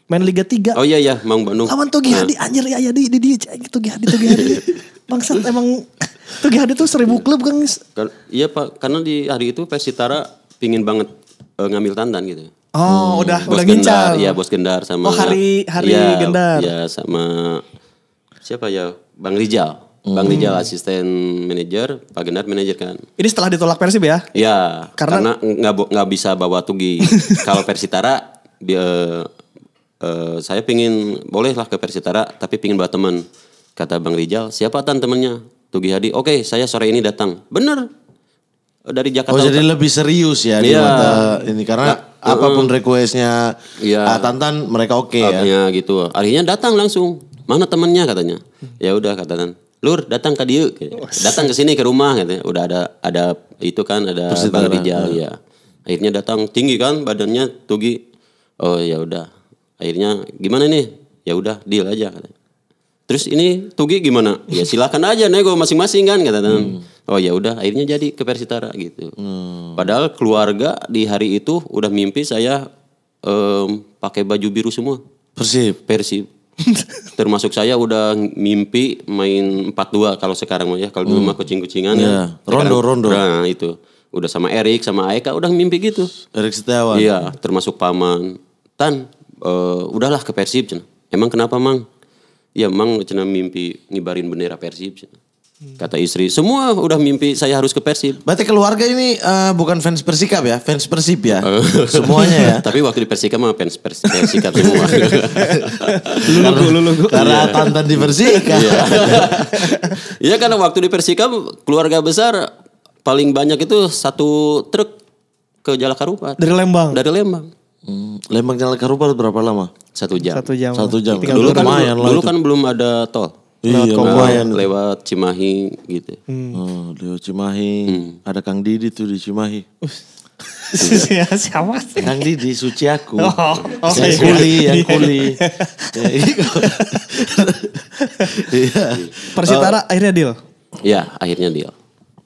Main Liga 3. Oh iya iya, Mang Bandung. Lawan Tugi Hadi anjir ya ya di di di Tugi Hadi Tugi Hadi. Bangsat emang Tugi Hadi tuh seribu klub kan. Kan- Iya Pak, karena di hari itu Persitara pingin banget eh, ngambil Tantan gitu. Oh, udah Bos udah Gendar, ngincar. iya Bos Gendar sama Oh, Hari- Hari iya, Gendar. Iya, sama siapa ya? Bang Rijal. Bang Rijal asisten manajer, Pak Gendar manajer kan. Ini setelah ditolak Persib ya? Ya, Karena- karena nggak nggak bisa bawa Tugi. Kalau Persitara, dia, eh, saya pingin bolehlah ke Persitara, tapi pingin bawa teman. Kata Bang Rijal, siapa tan temennya? Tugi Hadi. Oke, saya sore ini datang. Bener. Dari Jakarta. Oh jadi Utara. lebih serius ya di Iya. mata ini karena apa pun requestnya Iya. ah, Tantan mereka oke ya. Akhirnya gitu. Akhirnya datang langsung. Mana temennya katanya? Ya udah kata Tan. Lur datang ke dia. Datang ke sini ke rumah katanya. Udah ada ada itu kan ada Persitara, Bang Rijal ya. Akhirnya datang tinggi kan badannya Tugi. Oh ya udah. Akhirnya gimana nih? Ya udah deal aja katanya. Terus ini Tugi gimana? Ya silakan aja nego masing-masing kan kata Tan. Oh ya udah akhirnya jadi ke Persitara gitu. Padahal keluarga di hari itu udah mimpi saya em, pakai baju biru semua. Persib. Persib. Termasuk saya udah mimpi main 4-2 kalau sekarang ya. Kalau dulu mah kucing-kucingan Iya. ya. Rondo, Sekarang- rondo. Nah itu. Udah sama Erik, sama Aeka udah mimpi gitu. Erik Setiawan. Iya, termasuk paman. Tan, eh, udahlah ke Persib. Cina. Emang kenapa mang? Ya mang cina mimpi ngibarin bendera Persib. Cina. Kata istri, semua udah mimpi saya harus ke Persib. Berarti keluarga ini eh, bukan fans Persikap ya, fans Persib ya. Semuanya ya. Tapi waktu di Persika mah fans Pers- Persikap semua. Lulugu, lulugu. Karena Tantan di Persikap. Iya karena waktu di Persika keluarga besar paling banyak itu satu truk ke Jalak Harupat Dari Lembang. dari Lembang Hmm, Lembang Jalan Karupat berapa lama? satu jam. Satu jam. Satu jam. Tinggal Dulu kan lumayan lah dulu itu. kan belum ada tol. Iya, Lewat lumayan. lewat Cimahi gitu. Oh, di Cimahi. Ada Kang Didi tuh di Cimahi. Ya, Siapa? Yang di di suci aku. Oh, oh, yang iya. kuli, yang Iya. kuli. Ya. Iya. Persitara akhirnya deal. Ya akhirnya dia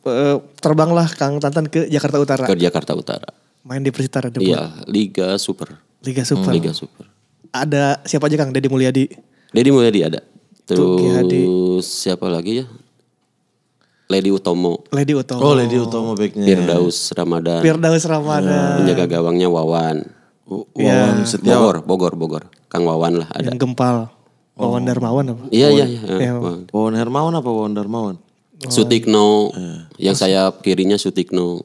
Eh, terbanglah Kang Tantan ke Jakarta Utara. ke Jakarta Utara. Main di Persitara debut. Iya Liga Super. Liga Super. Liga Super. Ada siapa aja Kang? Deddy Mulyadi. Dedi Mulyadi ada. Terus siapa lagi ya? Lady Utomo. Lady Utomo. Oh, Lady Utomo backnya. Firdaus Ramadan. Firdaus Ramadan. Penjaga gawangnya Wawan. Wawan Setiawan. Bogor, Bogor, Bogor. Kang Wawan lah ada. Yang gempal. Wawan Darmawan apa? Iya, iya, iya. Iya. Wawan. Hermawan apa Wawan Darmawan? Sutikno. Yang saya kirinya Sutikno.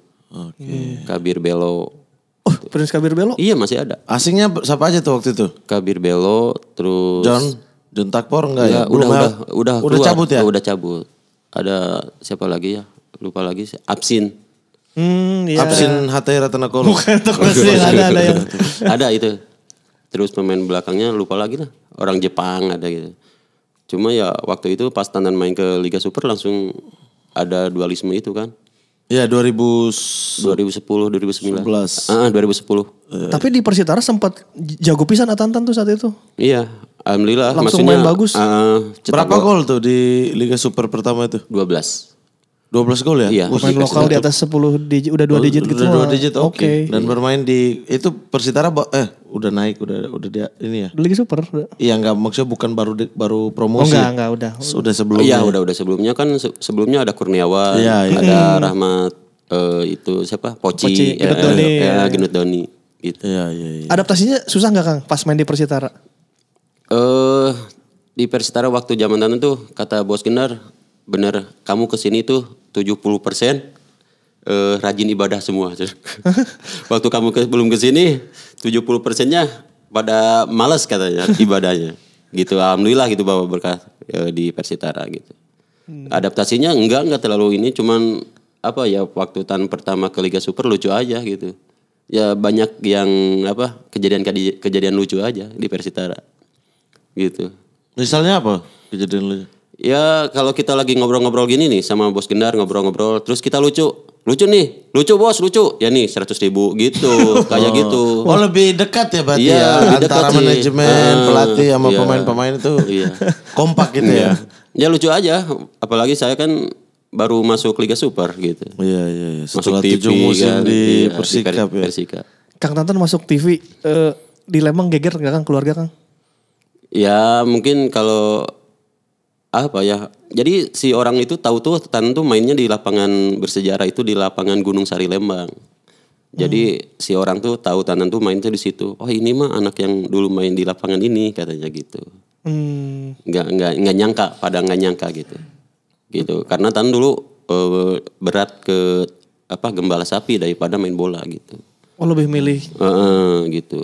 Kabir Belo. Oh, Prince Kabir Belo. Iya masih ada. Asingnya siapa aja tuh waktu itu? Kabir Belo, terus John John Takpor enggak ya? Belum udah, ya? udah, udah, udah keluar. cabut ya? Udah cabut. Ada siapa lagi ya? Lupa lagi. Absin. Hmm, iya. Absin Hatay Ratanakolo. Bukan wrestling ada ada yang. ada itu. Terus pemain belakangnya lupa lagi lah. Orang Jepang ada gitu. Cuma ya waktu itu pas Tantan main ke Liga Super langsung ada dualisme itu kan. Ya 2000 2010, 2009. 11. Ah, 2010. Tapi di Persitara sempat jago pisan Atantan tuh saat itu. Iya, alhamdulillah Langsung maksudnya main bagus. cetak berapa gol? gol tuh di Liga Super pertama itu? 12. 12 gol ya? Iya. Pemain lokal di atas 10 digit, udah dua digit gitu. Udah dua mah. digit oke. Oke. Dan bermain di itu Persitara eh udah naik udah udah dia ini ya. Liga Super. Iya enggak maksudnya bukan baru di- baru Oh promosi. enggak, enggak udah. Sudah sebelumnya. Iya, udah udah sebelumnya kan se- sebelumnya ada Kurniawan, Iya, iya. ada Rahmat eh, itu siapa? Poci, Poci, ya, Ginut Doni, ya, ya. Ginut Doni gitu. Iya iya iya. Adaptasinya susah nggak Kang pas main di Persitara? Eh di Persitara waktu zaman tantan tuh kata Bos Gendar, bener kamu ke sini tuh 70 persen eh, rajin ibadah semua. waktu kamu ke, belum ke sini 70 persennya pada malas katanya ibadahnya. Gitu, alhamdulillah gitu bawa berkah eh, di Persitara gitu. Adaptasinya enggak enggak terlalu ini, cuman apa ya waktu tan pertama ke Liga Super lucu aja gitu. Ya banyak yang apa kejadian kejadian lucu aja di Persitara gitu. Misalnya apa kejadian lu? Ya kalau kita lagi ngobrol-ngobrol gini nih sama bos Gendar ngobrol-ngobrol, terus kita lucu, lucu nih, lucu bos, lucu, ya nih seratus ribu gitu, kayak gitu. Oh lebih dekat ya berarti Iya, ya antara sih. manajemen, Ah, pelatih sama iya. pemain-pemain itu Iya. kompak gitu ya. Ya lucu aja, apalagi saya kan baru masuk Liga Super gitu. Iya iya iya. Masuk Setelah TV tujuh musim kan, di iya, Persikap Per- ya. Persika. Kang Tantan masuk TV eh, di Lembang geger nggak Kang keluarga Kang? Ya mungkin kalau apa ya. Jadi si orang itu tahu tuh Tan tuh mainnya di lapangan bersejarah itu di lapangan Gunung Sari Lembang. Jadi si orang tuh tahu Tanan tuh main tuh di situ. Oh ini mah anak yang dulu main di lapangan ini katanya gitu. Hmm, Nggak nggak nggak nyangka, pada nggak nyangka gitu. Gitu. Karena Tan dulu eh, berat ke apa gembala sapi daripada main bola gitu. oh lebih milih. Heeh, gitu.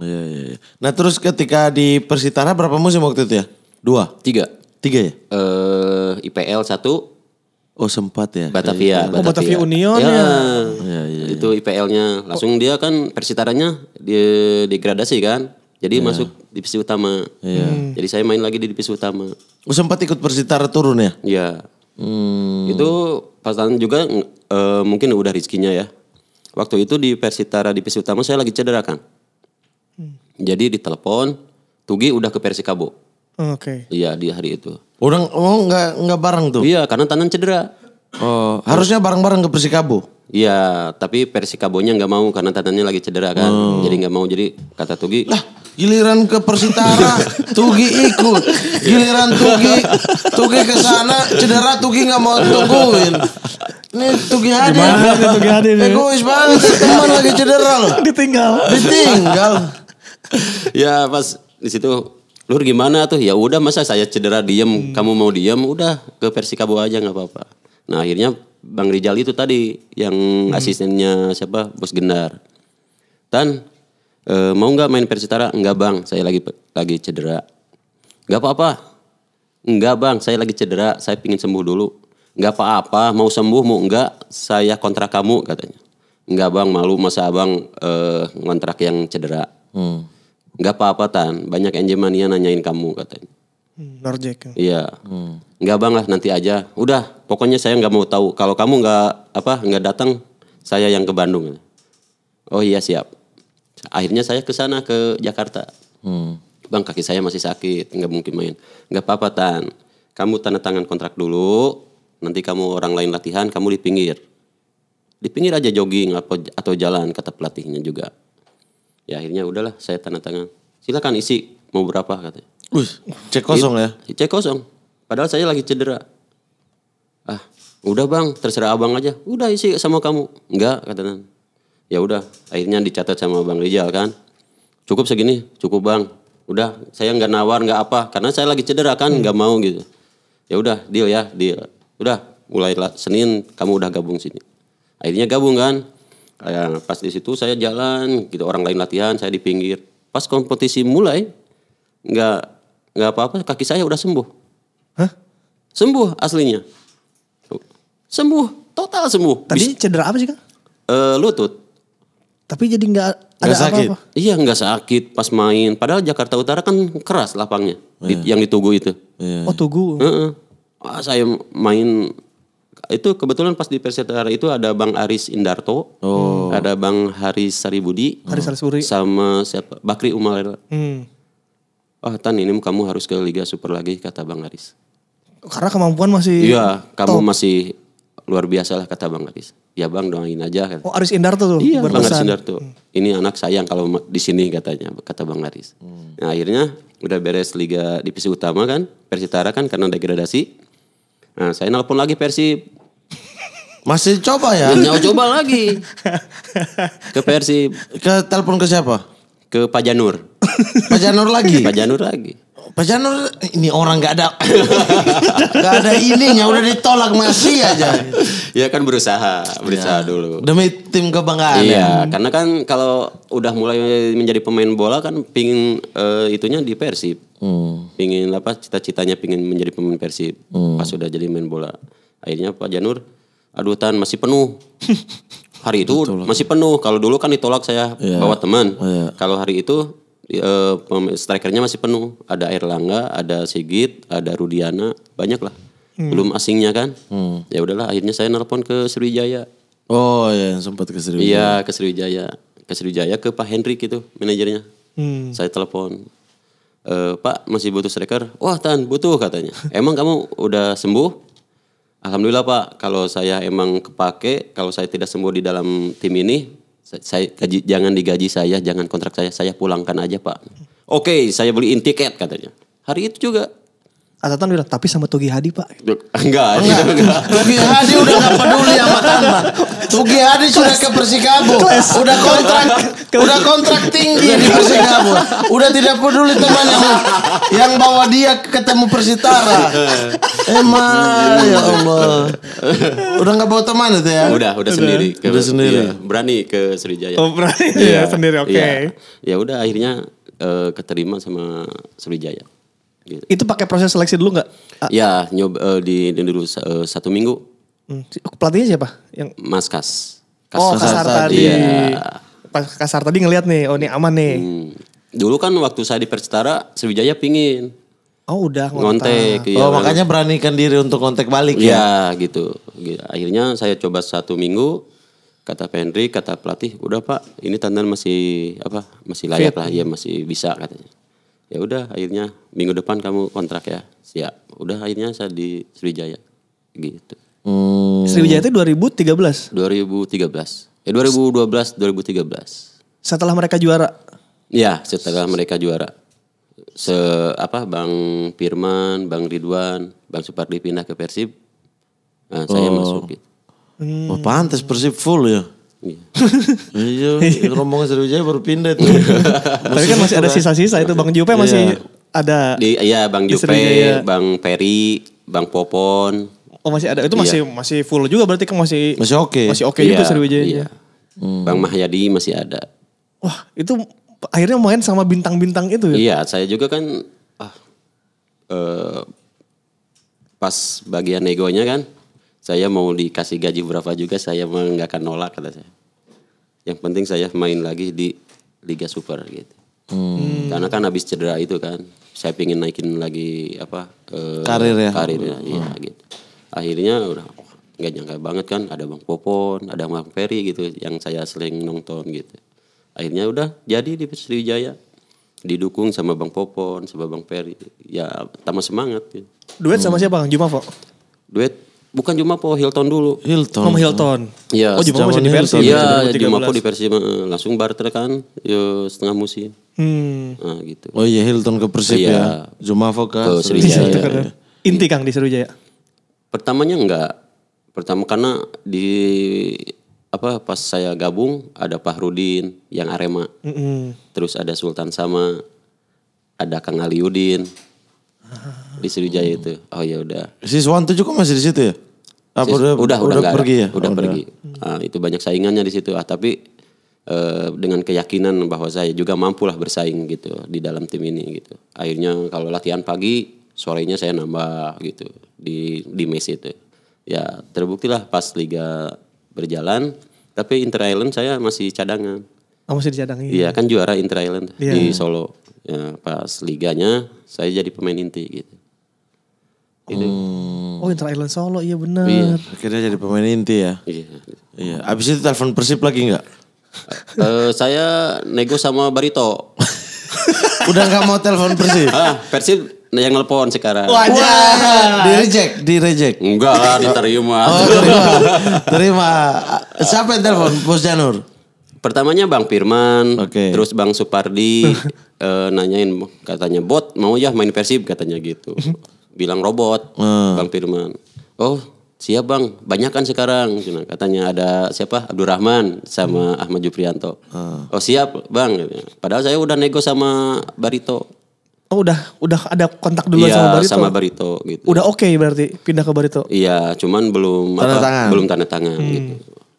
Iya iya. iya. Nah terus ketika di Persitara berapa musim waktu itu ya? Dua, Tiga. tiga ya? Eh IPL satu, Oh sempat ya. Batavia, Oh, Batavia Union ya. ya. Itu IPL-nya. Langsung dia kan persitaranya di degradasi kan. Jadi masuk divisi utama. Jadi saya main lagi di divisi utama. Oh sempat ikut Persitara turun ya? Ya. Hmm. Itu pasangan juga eh, mungkin udah rizkinya ya. Waktu itu di Persitara divisi utama saya lagi cedera kan. Jadi ditelepon, Tugi udah ke Persikabo. Oke. Iya di hari itu. Orang oh nggak nggak bareng tuh. Iya karena Tanan cedera. Oh harusnya bareng-bareng ke Persikabo. Iya, tapi Persikabonya nggak mau karena Tanannya lagi cedera kan. Jadi nggak mau. Jadi kata Tugi, Lah giliran ke Persitara Tugi ikut. Giliran Tugi Tugi ke sana cedera Tugi nggak mau tungguin. Ini Tugi hadir. Gimana nih Tugi hadir nih? Egois banget teman lagi cedera loh. Ditinggal. Ditinggal. ya pas di situ Lur gimana tuh? Ya udah masa saya cedera diem, kamu mau diem, udah ke Persikabo aja nggak apa-apa. Nah akhirnya Bang Rijal itu tadi yang asistennya siapa? Bos Gendar. Tan, eh, mau nggak main Persitara? Enggak bang, saya lagi lagi cedera. Nggak apa-apa. Enggak bang, saya lagi cedera, saya pingin sembuh dulu. Enggak apa-apa, mau sembuh mau enggak, saya kontrak kamu katanya. Enggak bang, malu masa abang eh, ngontrak yang cedera. Enggak apa-apa Tan, banyak NJ Mania nanyain kamu katanya. Hmm, Norjack. Kang. Iya. Enggak bang lah nanti aja. Udah, pokoknya saya nggak mau tahu. Kalau kamu nggak apa nggak datang, Saya yang ke Bandung. Oh iya siap. Akhirnya saya ke sana ke Jakarta. Hmm. Bang kaki saya masih sakit, nggak mungkin main. Nggak apa-apa Tan, kamu tanda tangan kontrak dulu, nanti kamu orang lain latihan, kamu di pinggir. Di pinggir aja jogging atau, atau jalan, kata pelatihnya juga. Ya akhirnya udahlah saya tanda tangan. Silakan isi, mau berapa katanya. Wih, cek kosong ya. Cek kosong. Padahal saya lagi cedera. Ah, udah bang, terserah abang aja. Udah isi sama kamu. Enggak, katanya. Ya udah, akhirnya dicatat sama bang Rijal kan. Cukup segini, cukup bang. Udah, saya nggak nawar, nggak apa. Karena saya lagi cedera kan, nggak mau gitu. Ya udah, deal ya, deal. Udah, mulai Senin kamu udah gabung sini. Akhirnya gabung kan. Kayak pas di situ saya jalan, gitu orang lain latihan, saya di pinggir. Pas kompetisi mulai, nggak nggak apa-apa, kaki saya udah sembuh. Hah? Sembuh aslinya. Sembuh, total sembuh. Tadi cedera apa sih kang? Eh, lutut. Tapi jadi nggak ada Nggak sakit? apa-apa. Iya nggak sakit pas main. Padahal Jakarta Utara kan keras lapangnya. Di- yang di Tugu itu. Iya. Oh tugu. Heeh. Wah, saya main itu kebetulan pas di Persitara itu ada Bang Aris Indarto, ada Bang Haris Saribudi, Haris Sarisuri. sama siapa? Bakri Umal. Hmm. Oh Tan ini kamu harus ke Liga Super lagi kata Bang Aris. Karena kemampuan masih. Iya, kamu masih luar biasa lah kata Bang Aris. Ya Bang doain aja. Kata. Oh Aris Indarto tuh. Iya, Bang Aris berpesan. Indarto. Ini anak sayang kalau di sini katanya, kata Bang Aris. Nah akhirnya udah beres Liga Divisi Utama kan, Persitara kan karena degradasi. Nah saya nelpon lagi Persib, Masih coba ya? Nyawa coba lagi ke Persib, Ke telepon ke siapa? ke Pak Janur, Pak Janur lagi. Pak Janur lagi. Pak Janur ini orang nggak ada nggak ada ininya udah ditolak masih aja. Ya kan berusaha, berusaha dulu. Demi tim kebanggaan. ya. Iya, karena kan kalau udah mulai menjadi pemain bola kan pingin eh, itunya di Persib. Pingin apa cita-citanya pingin menjadi pemain Persib. Pas sudah jadi main bola. Akhirnya Pak Janur, aduh Tan masih penuh. hari itu masih penuh. Kalau dulu kan ditolak saya bawa teman. Kalau hari itu pem- strikernya masih penuh. Ada Erlangga, ada Sigit, ada Rudiana, banyak lah. Belum asingnya kan. Ya udahlah akhirnya saya nelpon ke Sriwijaya. Oh ya sempat ke Sriwijaya. Iya ke Sriwijaya, ke Sriwijaya ke Pak Hendrik itu manajernya. Hmm. Saya telepon, "Eh, Pak masih butuh striker? Wah Tan butuh katanya. Emang kamu udah sembuh? Alhamdulillah Pak. Kalau saya emang kepake, kalau saya tidak sembuh di dalam tim ini, saya, gaji, jangan digaji saya, jangan kontrak saya, saya pulangkan aja Pak. Oke, saya beliin tiket katanya. Hari itu juga. Atatan bilang, tapi sama Togi Hadi pak. Enggak. Tugi Hadi udah gak peduli sama Tanpa. Tugi Hadi sudah ke Persikabo. Udah kontrak, udah kontrak tinggi di Persikabo. Udah tidak peduli teman yang yang bawa dia ketemu Persitara. Emang ya Allah. Udah gak bawa teman itu ya? Udah, udah sendiri. Ke- Udah sendiri. iya, berani ke Sriwijaya. Oh berani ya sendiri, oke. Iya. Ya udah akhirnya eh, keterima sama Sriwijaya. Gitu. Itu pakai proses seleksi dulu nggak? Ya nyoba eh, di, di dulu eh, satu minggu hmm. Pelatihnya siapa? Yang Mas Kas. Kas Oh kasar tadi. Iya. Pas kasar tadi ngeliat nih, oh ini aman nih. Hmm. Dulu kan waktu saya di Persitara Sriwijaya pingin Oh udah ngontek. iya. Oh makanya beranikan diri untuk kontak balik ya? Iya gitu. Gitu. Akhirnya saya coba satu minggu. Kata Pak Hendrik, kata pelatih, udah Pak, ini Tandan masih apa? Masih layak lah, ya masih bisa katanya. Ya udah, akhirnya minggu depan kamu kontrak ya. Siap. Udah akhirnya saya di Sriwijaya. Gitu. Hmm. Sriwijaya itu 2013 2013. Ya 2012, 2013. setelah mereka juara. Ya, setelah mereka juara. Se apa Bang Firman, Bang Ridwan, Bang Supardi pindah ke Persib. Nah, saya masuk gitu. Wah pantas Persib full ya? Iya. iya, rombongan Sriwijaya baru pindah tuh. Tapi kan masih ada sisa-sisa itu Bang Jupe masih ada. Di iya Bang Jupe. Bang Peri, Bang Popon. Oh masih ada. Itu masih masih full juga berarti kan masih Masih oke. Masih oke juga Iya, Sriwijaya. iya. Bang Mahyadi masih ada. Wah, itu akhirnya main sama bintang-bintang itu ya. Iya, saya juga kan ah, eh, pas bagian negonya kan, saya mau dikasih gaji berapa juga saya nggak akan nolak kata saya. Yang penting saya main lagi di Liga Super gitu. Karena kan habis cedera itu kan, saya pingin naikin lagi apa eh, Karir ya? Karir ya, iya gitu. Akhirnya udah oh, nggak nyangka banget kan ada Bang Popon, ada Bang Ferry gitu yang saya sering nonton gitu. Akhirnya udah jadi di Sriwijaya. Didukung sama Bang Popon, sama Bang Ferry. Ya tambah semangat gitu. Duet sama siapa Kang Jumafo? Duet bukan cuma po Hilton dulu. Hilton. Om Hilton. Iya, Oh Jumafo masih di. Iya, 2013. cuma po di Persib eh, langsung barter kan, yo setengah musim. Hmm. Nah, gitu. Oh iya Hilton ke Persib Iya. ya. Jumafo ke Ke Sriwijaya. Sriwijaya. Itu kan Inti Kang di Sriwijaya. Pertamanya enggak. Pertama karena di apa pas saya gabung ada Pahrudin yang Arema. Mm-mm. Terus ada Sultan Sama, ada Kang Aliudin. Di Sriwijaya itu. Oh ya udah. Si Swanto juga masih di situ ya? Apa Sis- udah udah, udah, nggak pergi ada. ya? Udah Oh, pergi. Ah, itu banyak saingannya di situ. Ah, tapi eh, dengan keyakinan bahwa saya juga mampulah bersaing gitu di dalam tim ini gitu. Akhirnya kalau latihan pagi, sorenya saya nambah gitu di di mes itu. Ya terbuktilah pas liga berjalan, tapi Inter Island saya masih cadangan. Oh masih dicadangin. Iya kan juara Inter Island Iya. di Solo. Ya, pas liganya saya jadi pemain inti gitu. Itu. Oh Inter Island Solo iya benar. Iya. Akhirnya jadi pemain inti ya. Iya. Iya. Abis itu telepon Persib lagi nggak? Eh, saya nego sama Barito. Udah nggak mau telepon Persib? ah, Persib yang nelpon sekarang. Wah, di reject, di reject. Enggak lah, diterima. Oh terima, terima. Siapa yang telepon? Bos Janur. Pertamanya Bang Firman, Oke. terus Bang Supardi eh, nanyain katanya bot mau ya main Persib katanya gitu. Bilang robot, Hmm. Bang Firman. Oh siap Bang, banyak kan sekarang. Cina. Katanya ada siapa Abdurrahman sama Ahmad Juprianto. Oh siap Bang. Padahal saya udah nego sama Barito. Oh udah udah ada kontak dulu Iya sama Barito. sama Barito gitu. Udah oke berarti pindah ke Barito. Iya, cuman belum Tanda apa, tangan. belum tanda tangan gitu.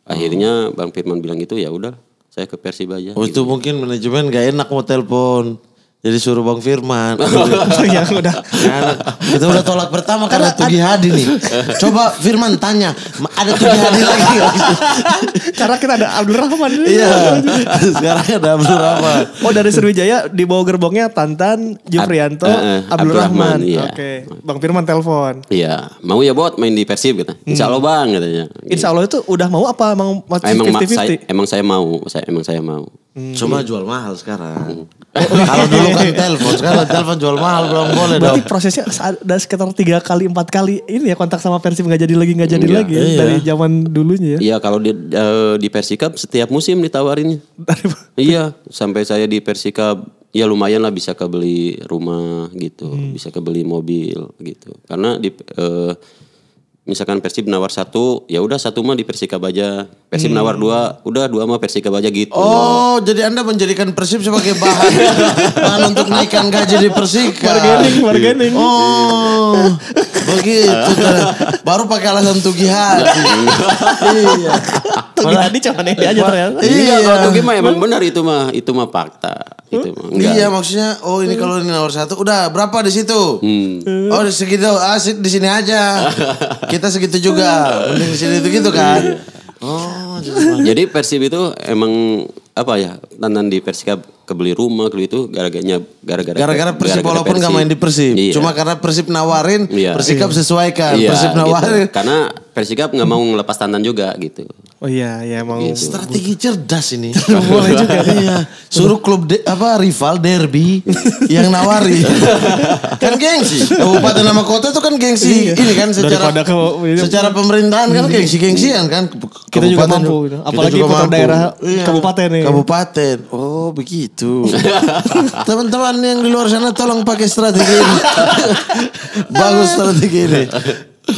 Akhirnya Bang Firman bilang gitu ya udah, saya ke Persib aja. Oh itu mungkin manajemen gak enak mau telepon. Jadi suruh Bang Firman. Iya udah. Enak. Kita udah tolak pertama karena Tugi Hadi nih. Coba Firman tanya, "Ma- ada Tugi Hadi lagi nggak?" Karena kita ada Abdul Rahman. Iya. Sekarang ada Abdul Rahman. Oh dari Sriwijaya di bawah gerbongnya Tantan, Jufrianto, Ab- eh, eh, Abdul Rahman. Abdurrahman, iya. Oke. Bang Firman telepon. Iya, mau ya bot main di Persib gitu. Insya Allah bang katanya. Insya Allah itu udah mau apa emang masih emang ma- saya 50-50? emang saya mau, saya emang saya mau. Cuma jual mahal sekarang. Kalau dulu kan telepon, sekarang telepon jual mahal belum boleh dong. Berarti prosesnya ada sekitar tiga kali empat kali ini ya kontak sama Persib nggak jadi lagi nggak jadi Iya. lagi ya, Iya. dari zaman dulunya ya. Iya kalau di eh, di Persikab setiap musim ditawarinnya. Dari Iya, sampai saya di Persikab ya lumayan lah bisa kebeli rumah gitu, bisa kebeli mobil gitu. Karena di eh, misalkan Persib nawar satu, ya udah satu mah di Persikab aja. Persib nawar dua, udah dua mah Persikab aja gitu. Oh, jadi Anda menjadikan Persib sebagai bahan bahan untuk naikkan gaji di Persika. bargaining, bargaining. Oh, begitu. Baru pakai alasan Tugi Hadi. iya. Tuh jadi cuma ini aja ternyata. Iya. kalau tuh gimana emang benar itu mah, itu mah fakta. Itu mah enggak. Iya maksudnya oh ini kalau ini nomor satu udah berapa di situ? Hmm. Oh di segitu ah di sini aja. Kita segitu juga. Mending di sini itu gitu kan. Oh jadi- Jadi Persib itu emang apa ya? Tantan di Persikab kebeli rumah kebeli itu gara-garanya gara-gara gara-gara Persib walaupun nggak main di Persib. Iya. Cuma karena Persib nawarin, Iya. Persikap sesuaikan. Iya, Persib gitu. nawarin. Karena Persikab nggak mau ngelepas Tantan juga gitu. Oh iya, ya emang Strategi cerdas ini. Boleh juga. iya. Suruh klub de- apa rival derby yang nawari. kan gengsi. Kabupaten sama kota itu kan gengsi. Iya. Ini kan secara ke- secara pemerintahan kan gengsi-gengsian kan. Kita juga Kabupaten mampu, juga- apalagi kita juga mampu. daerah kabupaten nih. Kabupaten. Oh begitu. Teman-teman yang di luar sana tolong pakai strategi ini. Bagus strategi ini.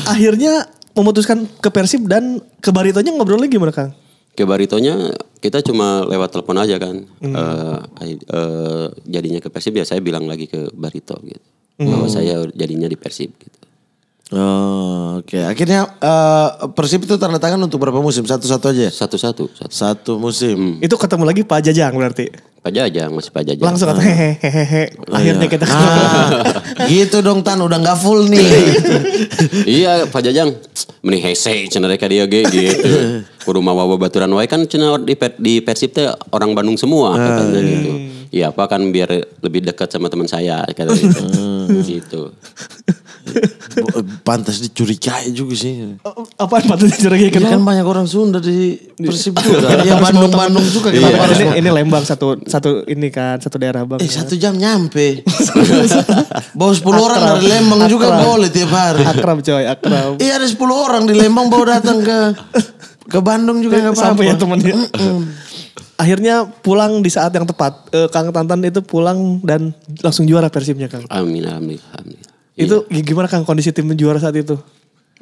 akhirnya memutuskan ke Persib dan ke Baritonya ngobrol lagi gimana Kang? Ke Baritonya kita cuma lewat telepon aja kan. Eh, eh, jadinya ke Persib ya saya bilang lagi ke Barito gitu. Bahwa saya jadinya di Persib gitu. Oh, oke. Akhirnya eh, Persib itu tanda tangan untuk berapa musim? Satu-satu aja. ya? Satu-satu. Satu. Satu musim. Itu ketemu lagi Pak Jajang berarti. Pak Jajang masih Pak Jajang. Langsung kata hehehe. Akhirnya kita Ah, gitu dong Tan, udah nggak full nih. iya Pak Jajang mending hese cenah reka dia ge gitu. Kudu mawa baturan wae kan cenah di di Persib teh orang Bandung semua katanya gitu. Iya apa kan biar lebih dekat sama teman saya kata gitu. gitu. Pantas dicurigai juga sih. Oh, Apaan patut dicurigai Ya kenapa? kan banyak orang Sunda di Persib juga. Ya Bandung-Bandung juga kenapa harus ini, ini Lembang satu satu ini kan satu daerah bang. Eh satu jam nyampe. bawa 10 orang dari Lembang juga Akrab. boleh tiap hari. Akrab coy, akrab. Iya ada 10 orang di Lembang bawa datang ke ke Bandung juga nggak apa-apa. Sampai ya temennya. Akhirnya pulang di saat yang tepat. Eh, Kang Tantan itu pulang dan langsung juara Persibnya Kang. Amin, alhamdulillah. alhamdulillah. Itu gimana Kang kondisi tim juara saat itu?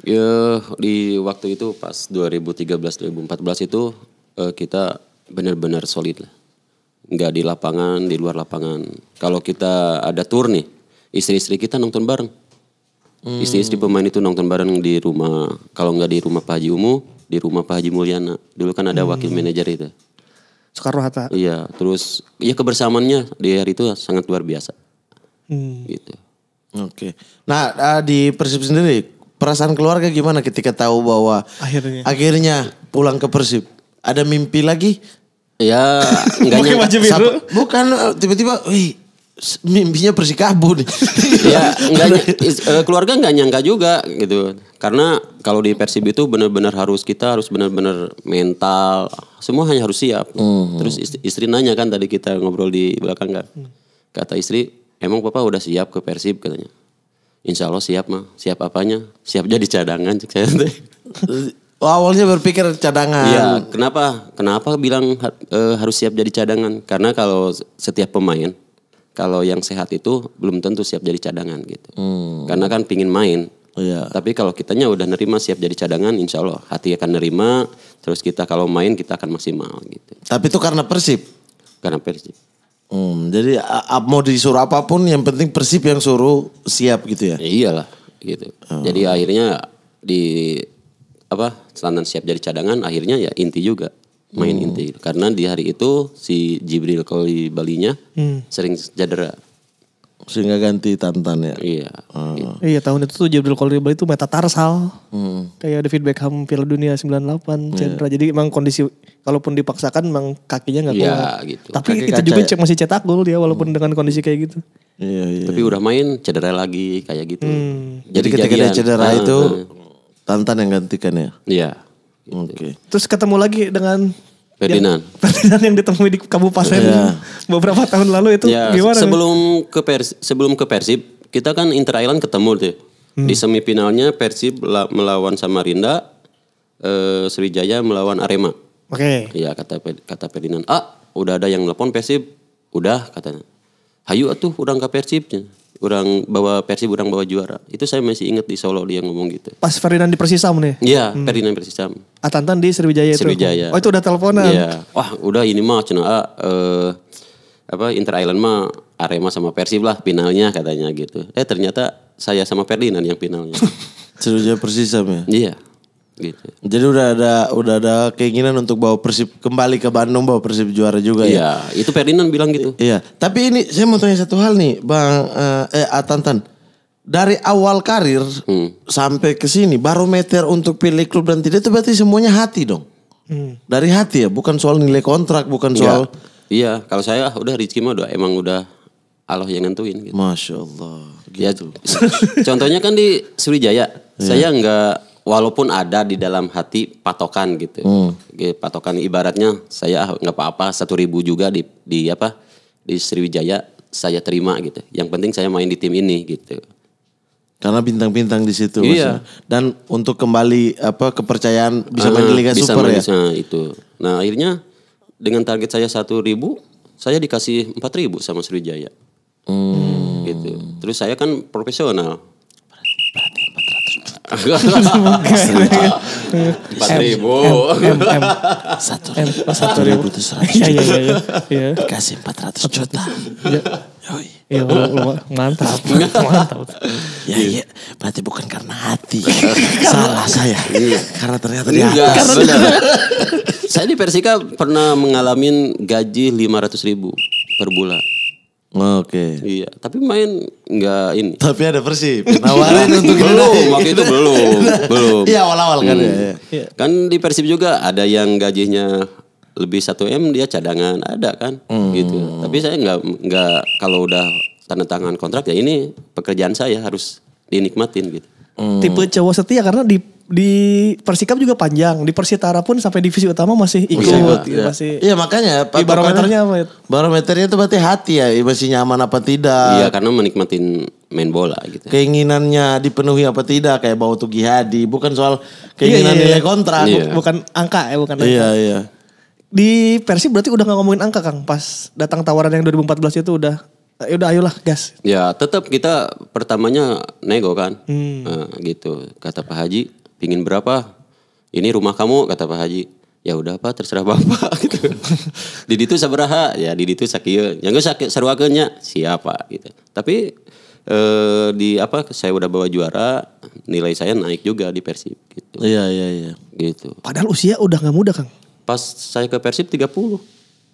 Ya di waktu itu pas 2013-2014 itu eh, kita benar-benar solid lah. Nggak di lapangan, di luar lapangan. Kalau kita ada tour nih, istri-istri kita nonton bareng. Istri-istri pemain itu nonton bareng di rumah. Kalau nggak di rumah Pak Haji Umu, di rumah Pak Haji Mulyana. Dulu kan ada wakil manajer itu. Soekarno Hatta. Iya, terus ya kebersamaannya di hari itu sangat luar biasa. Hmm. Gitu. Oke. Nah ah, di Persib sendiri perasaan keluarga gimana ketika tahu bahwa Akhirnya. akhirnya pulang ke Persib? Ada mimpi lagi? Ya nggak Pakai nyangka. baju biru. Sap- bukan eh, tiba-tiba, wih mimpinya Persikabo nih. ya nggak ny- is- eh, keluarga nggak nyangka juga gitu karena kalau di persib itu benar-benar harus kita harus benar-benar mental semua hanya harus siap terus istri, istri nanya kan tadi kita ngobrol di belakang kan kata istri emang papa udah siap ke persib katanya Insya Allah siap mah siap apanya siap jadi cadangan cek saya teh. Oh, awalnya berpikir cadangan. Iya, kenapa? Kenapa bilang eh, harus siap jadi cadangan? Karena kalau setiap pemain, kalau yang sehat itu belum tentu siap jadi cadangan gitu. Karena kan pingin main. Iya. Tapi kalau kitanya udah nerima siap jadi cadangan, insya Allah hati akan nerima. Terus kita kalau main kita akan maksimal gitu. Tapi itu karena Persib. Karena Persib. Hmm, jadi mau disuruh apa pun yang penting Persib yang suruh siap gitu ya. Ya iyalah gitu. Jadi akhirnya di apa standar siap jadi cadangan akhirnya ya inti juga main inti. Karena di hari itu si Jibril Koli Balinya sering cedera Sehingga ganti Tantan ya. iya gitu. Iya tahun itu tuh Jibril Kolibali itu metatarsal. Kayak David Beckham Piala Dunia 98 cedera. Jadi emang kondisi kalaupun dipaksakan emang kakinya nggak Iya, kuat. gitu. Tapi Kaki itu kaca juga ya? cek masih cetak gol dia walaupun dengan kondisi kayak gitu. Iya, iya. tapi udah main cedera lagi kayak gitu Jadi ketika dia cedera Ah, itu ah. Tantan yang gantikan ya. iya Oke. Terus ketemu lagi dengan Ferdinand. yang, Ferdinand yang ditemui di kabupaten Iya. beberapa tahun lalu itu Ya, gimana? sebelum ke Pers sebelum ke Persib, kita kan Inter Island ketemu tuh. Di semifinalnya Persib la- melawan Samarinda, eh, Sriwijaya melawan Arema. Oke. Iya kata kata Ferdinand, "Ah, udah ada yang telepon Persib." Udah katanya. Hayu atuh urang ke Persib. Urang bawa Persib urang bawa juara. Itu saya masih ingat di Solo dia ngomong gitu. Pas Ferdinand di Persisam nih. Iya, Ferdinand Persisam. Atantan di Sriwijaya itu. Sriwijaya. Oh itu udah teleponan. Iya. Wah, udah ini mah cenah ah, eh, apa Inter Island mah Arema sama Persib lah finalnya katanya gitu. Eh ternyata saya sama Ferdinand yang finalnya. Sriwijaya Persisam ya. iya. Gitu. Jadi udah ada udah ada keinginan untuk bawa Persib kembali ke Bandung bawa Persib juara juga ya. Iya, itu Ferdinand bilang gitu. Iya, tapi ini saya mau tanya satu hal nih, Bang eh, eh Atantan. Dari awal karir sampai ke sini barometer untuk pilih klub dan tidak itu berarti semuanya hati dong. Dari hati ya, bukan soal nilai kontrak, bukan soal Iya, kalau saya ah, udah Rizky mah udah emang udah Allah yang nentuin gitu. Masya Allah. Ya, contohnya kan di Sriwijaya, saya nggak walaupun ada di dalam hati patokan gitu, Gitu, patokan ibaratnya saya ah, nggak apa-apa satu ribu juga di di apa di Sriwijaya saya terima gitu. Yang penting saya main di tim ini gitu. Karena bintang-bintang di situ. Iya. maksudnya. Dan untuk kembali apa kepercayaan bisa main di Ah, Liga bisa Super main ya. itu. Nah akhirnya dengan target saya satu ribu, saya dikasih empat ribu sama Sriwijaya. Hmm. Gitu. Terus saya kan profesional. Empat ribu. Satu M satu ribu itu seratus Iya iya iya. iya. Iya. Dikasih 400 juta. Yoi. Iya lu- lu- mantap. Mantap. Ya iya, berarti bukan karena hati. Salah saya. Karena ternyata dia benar. saya di Persika pernah mengalami gaji 500 ribu per bulan. Oke. Iya, tapi main nggak ini. Tapi ada Persib. Nawarin untuk belum, waktu itu belum, belum. Iya awal-awal kan Hmm. ya. ya. Kan di Persib juga ada yang gajinya lebih 1 M dia cadangan ada kan gitu. Tapi saya nggak nggak kalau udah tanda tangan kontrak ya ini pekerjaan saya harus dinikmatin gitu. Tipe cowok setia karena di di Persikap juga panjang, di Persitara pun sampai divisi utama masih ikut, gitu, Iya. masih. Iya makanya Di barometernya apa? ya? Barometernya itu berarti hati ya, masih nyaman apa tidak. Iya karena menikmatin main bola gitu. Keinginannya dipenuhi apa tidak kayak bawa tuh Hadi, bukan soal keinginan Iya, iya, nilai iya. kontrak. Iya. Bukan angka ya, bukan angka. Iya, iya. Di Persib berarti udah gak ngomongin angka Kang. Pas datang tawaran yang 2014 itu udah, ya udah ayolah gas. Ya tetap kita pertamanya nego kan, Nah, gitu. Kata Pak Haji, pingin berapa? Ini rumah kamu, kata Pak Haji. Ya udah Pak, terserah Bapak gitu. di itu sabaraha, ya di itu sakieu. Yang sakit seruakeunnya siapa gitu. Tapi eh, di apa saya udah bawa juara, nilai saya naik juga di Persib gitu. Iya, iya, iya. Gitu. Padahal usia udah gak muda Kang. Pas saya ke Persib 30,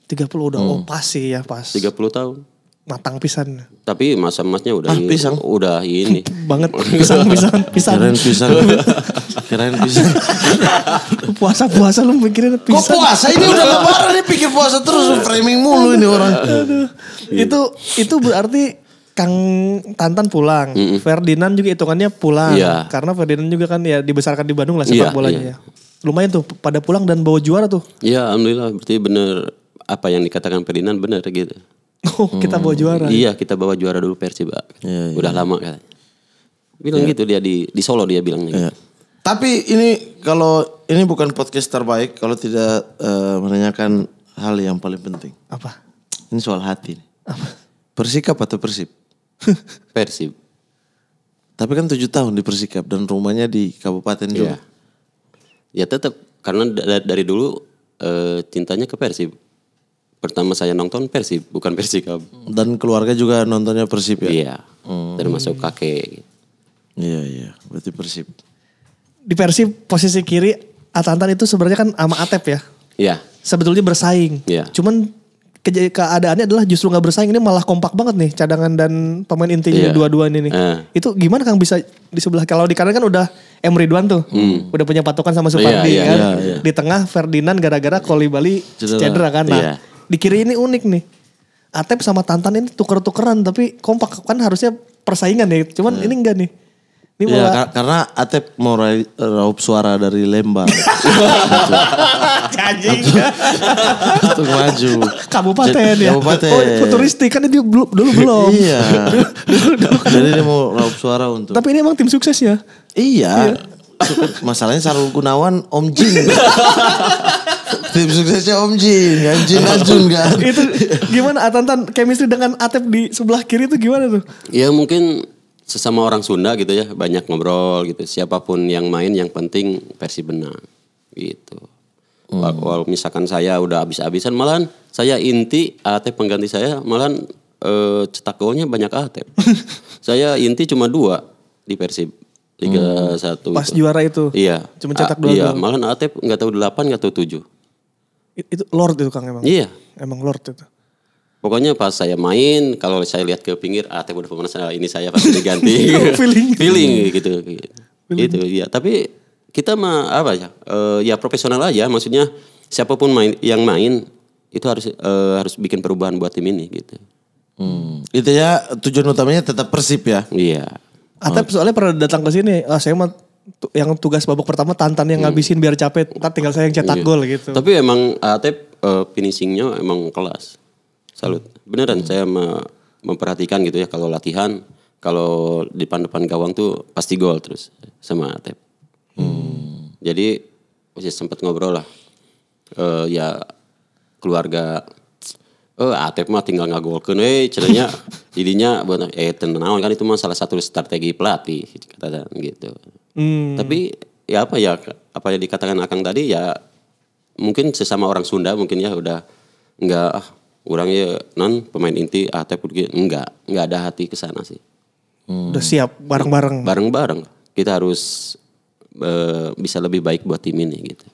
30 udah, oh pas sih ya pas. 30 tahun. Matang pisan. Tapi masa emasnya udah Ah, ini- pisang. udah ini. Banget, pisang, pisang, pisang. Kirain pisang. Kirain pisang. Puasa-puasa lu mikirin Kok pisang. puasa ini udah lebaran nih pikir puasa terus framing mulu ini orang. itu itu berarti Kang Tantan pulang, Ferdinand juga hitungannya pulang, Iya. karena Ferdinand juga kan ya dibesarkan di Bandung lah sepak Iya, bolanya iya. ya. Lumayan tuh pada pulang dan bawa juara tuh. Ya alhamdulillah berarti bener apa yang dikatakan Ferdinand bener gitu. Oh kita bawa juara. Iya kita bawa juara dulu Persib. Pak. Iya, Udah lama katanya. Bilang gitu dia di di Solo dia bilangnya. Iya. Gitu. Tapi ini kalau ini bukan podcast terbaik kalau tidak eh, menanyakan hal yang paling penting. Apa? Ini soal hati. nih. Apa? Persikap atau Persib? Persib. Tapi kan tujuh tahun di Persikap dan rumahnya di kabupaten Iya. juga. Ya tetap karena da- dari dulu eh, cintanya ke Persib. Pertama saya nonton Persib bukan Persikab. Dan keluarga juga nontonnya Persib ya? Iya. Termasuk kakek. Iya, iya. Berarti Persib. Di Persib posisi kiri Atantan itu sebenarnya kan sama Atep ya. Iya. Sebetulnya bersaing. Iya. Cuman keja- keadaannya adalah justru nggak bersaing ini malah kompak banget nih cadangan dan pemain intinya Iya. dua-dua ini nih. Eh. Itu gimana Kang bisa di sebelah kalau di kanan kan udah M Ridwan tuh. Udah punya patokan sama Supardi Hmm. Iya, iya, kan. iya, iya. Di tengah Ferdinand gara-gara Koli Bali Cedera. kan. Nah, Iya. Di kiri ini unik nih. Atep sama Tantan ini tuker-tukeran tapi kompak kan harusnya persaingan ya. Cuman ini enggak nih. Ini Iya, malah ka- karena Atep mau rai- raup suara dari Lembang anjing. untuk maju. Kabupaten ya. Kabupaten. Oh, futuristik kan dia belum dulu belum. iya. Jadi dia mau raup suara untuk. Tapi ini emang tim sukses ya. Iya. Masalahnya Sarul Gunawan Om Jin. Tim suksesnya Om Jin, kan Jin Najun kan. itu gimana Atantan chemistry dengan Atep di sebelah kiri itu gimana tuh? Ya mungkin sesama orang Sunda gitu ya banyak ngobrol gitu. Siapa pun yang main yang penting Persib menang gitu. Wal- Walau misalkan saya udah habis-habisan malahan saya inti Atep pengganti saya malahan eh, cetak golnya banyak Atep. saya inti cuma dua di Persib Liga 1 Pas itu. juara itu. Iya. Cuma cetak dua Iya, gol. malahan Atep nggak tahu 8 nggak tahu 7. It- Itu Lord itu Kang emang. Iya. Emang Lord itu. Pokoknya pas saya main, kalau saya lihat ke pinggir, ah teh udah pemanas, ah, ini saya pasti diganti. Feeling. Feeling gitu. Gitu, ya. Tapi kita mah apa ya? eh, ya profesional aja. Maksudnya siapa pun main yang main itu harus eh, harus bikin perubahan buat tim ini gitu. Hmm. Itu ya tujuan utamanya tetap Persib ya. Iya. Atep soalnya pernah datang ke sini, ah saya mah tu- yang tugas babak pertama Tantan yang ngabisin biar capek, ntar tinggal saya yang cetak Iya. gol gitu. Tapi emang Atep eh, finishingnya emang kelas. Salut. Beneran saya me- memperhatikan gitu ya kalau latihan, kalau di depan-depan gawang tuh pasti gol terus sama Atep. Jadi masih sempat ngobrol lah. Eh, ya keluarga Oh, Atep mah tinggal ngagolkeun eh cenanya jadinya buat eh tenang kan itu mah salah satu strategi pelatih kata gitu. Hmm. Tapi ya apa ya apa yang dikatakan Akang tadi ya mungkin sesama orang Sunda mungkin ya udah enggak ah orangnya non pemain inti ah tapi enggak enggak ada hati ke sana sih. Udah siap bareng-bareng. Bareng-bareng kita harus eh, bisa lebih baik buat tim ini gitu.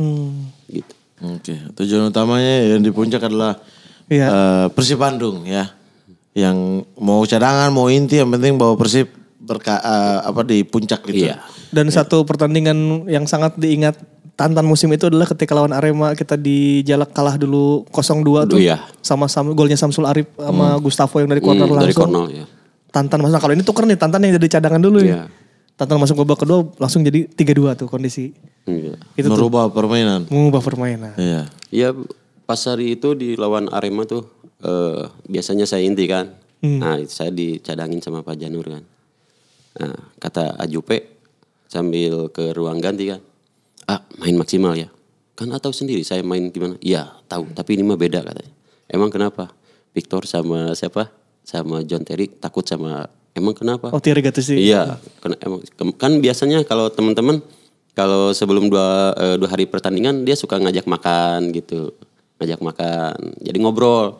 Hmm. Gitu. Oke, tujuan utamanya yang di puncak adalah Iya. eh, Persib Bandung ya. Yang mau cadangan, mau inti yang penting bawa Persib berka, eh, apa di puncak gitu. Iya. Dan satu pertandingan yang sangat diingat Tantan musim itu adalah ketika lawan Arema kita di Jalak kalah dulu 0-2 tuh. Iya. Sama sama golnya Samsul Arif sama Gustavo yang dari corner Hmm, langsung. dari corner ya. Tantan masuk. Nah, Kalau ini tuker nih Tantan yang jadi cadangan dulu Iya. nih. Tantan masuk babak kedua langsung jadi 3-2 tuh kondisi. Iya. Itu tuh Merubah permainan. mengubah permainan. Iya. Ya pas hari itu di lawan Arema tuh eh, biasanya saya inti kan. Nah saya dicadangin sama Pak Janur kan. Nah kata Ajupe sambil ke ruang ganti kan. Ah main maksimal ya. Kan atau sendiri saya main gimana? Iya tahu tapi ini mah beda katanya. Emang kenapa? Victor sama siapa? Sama John Terry takut sama emang kenapa? Oh Thierry Gattuso. Iya, kan, emang- kan biasanya kalau teman-teman kalau sebelum dua eh, dua hari pertandingan dia suka ngajak makan gitu, ngajak makan, jadi ngobrol.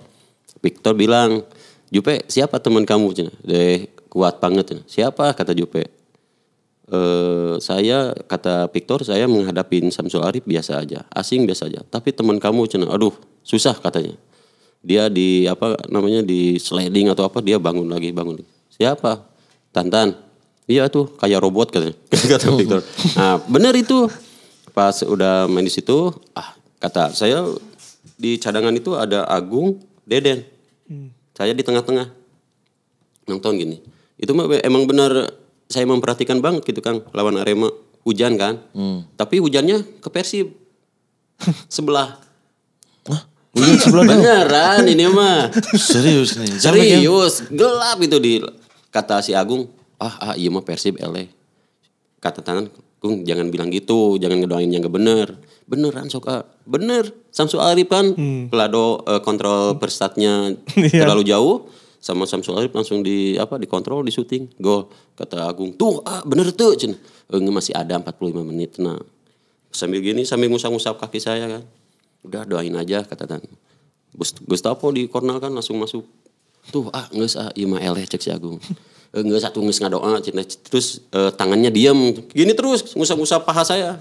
Victor bilang, Jupe siapa teman kamu? Deh kuat banget. Siapa kata Jupe? Eh saya kata Victor saya menghadapi Samsul Arif biasa aja, asing biasa aja. Tapi teman kamu cina, aduh susah katanya. Dia di apa namanya di sliding atau apa dia bangun lagi bangun. Siapa? Tantan. Iya tuh kayak robot katanya. kata Victor. Nah benar itu pas udah main di situ, ah kata saya di cadangan itu ada Agung, Deden. Saya di tengah-tengah nonton gini. Itu mah emang benar saya memperhatikan banget gitu Kang lawan Arema hujan kan. Tapi hujannya ke Persib sebelah. Hujan sebelah dong. Beneran ini mah. Serius nih. Kan- Serius, gelap itu di kata si Agung. Ah, ah iya mah Persib eleh. Kata tangan, Gung jangan bilang gitu, jangan ngedoain yang gak bener. Beneran soka, bener. Samsul Arif kan, pelado eh, kontrol perstatnya Iya. terlalu jauh. Sama Samsul Arif langsung di apa dikontrol di syuting gol kata Agung. Tuh ah bener tuh cina Enggak masih ada 45 menit nah. Sambil gini sambil ngusap-ngusap kaki saya kan. Udah doain aja kata tan. Gust- Gustavo di Kornal kan langsung masuk. Tuh ah nggak ah iya mah eleh cek si Agung nggak satu nggak ngadoa cina terus eh, tangannya diam gini terus ngusap-ngusap paha saya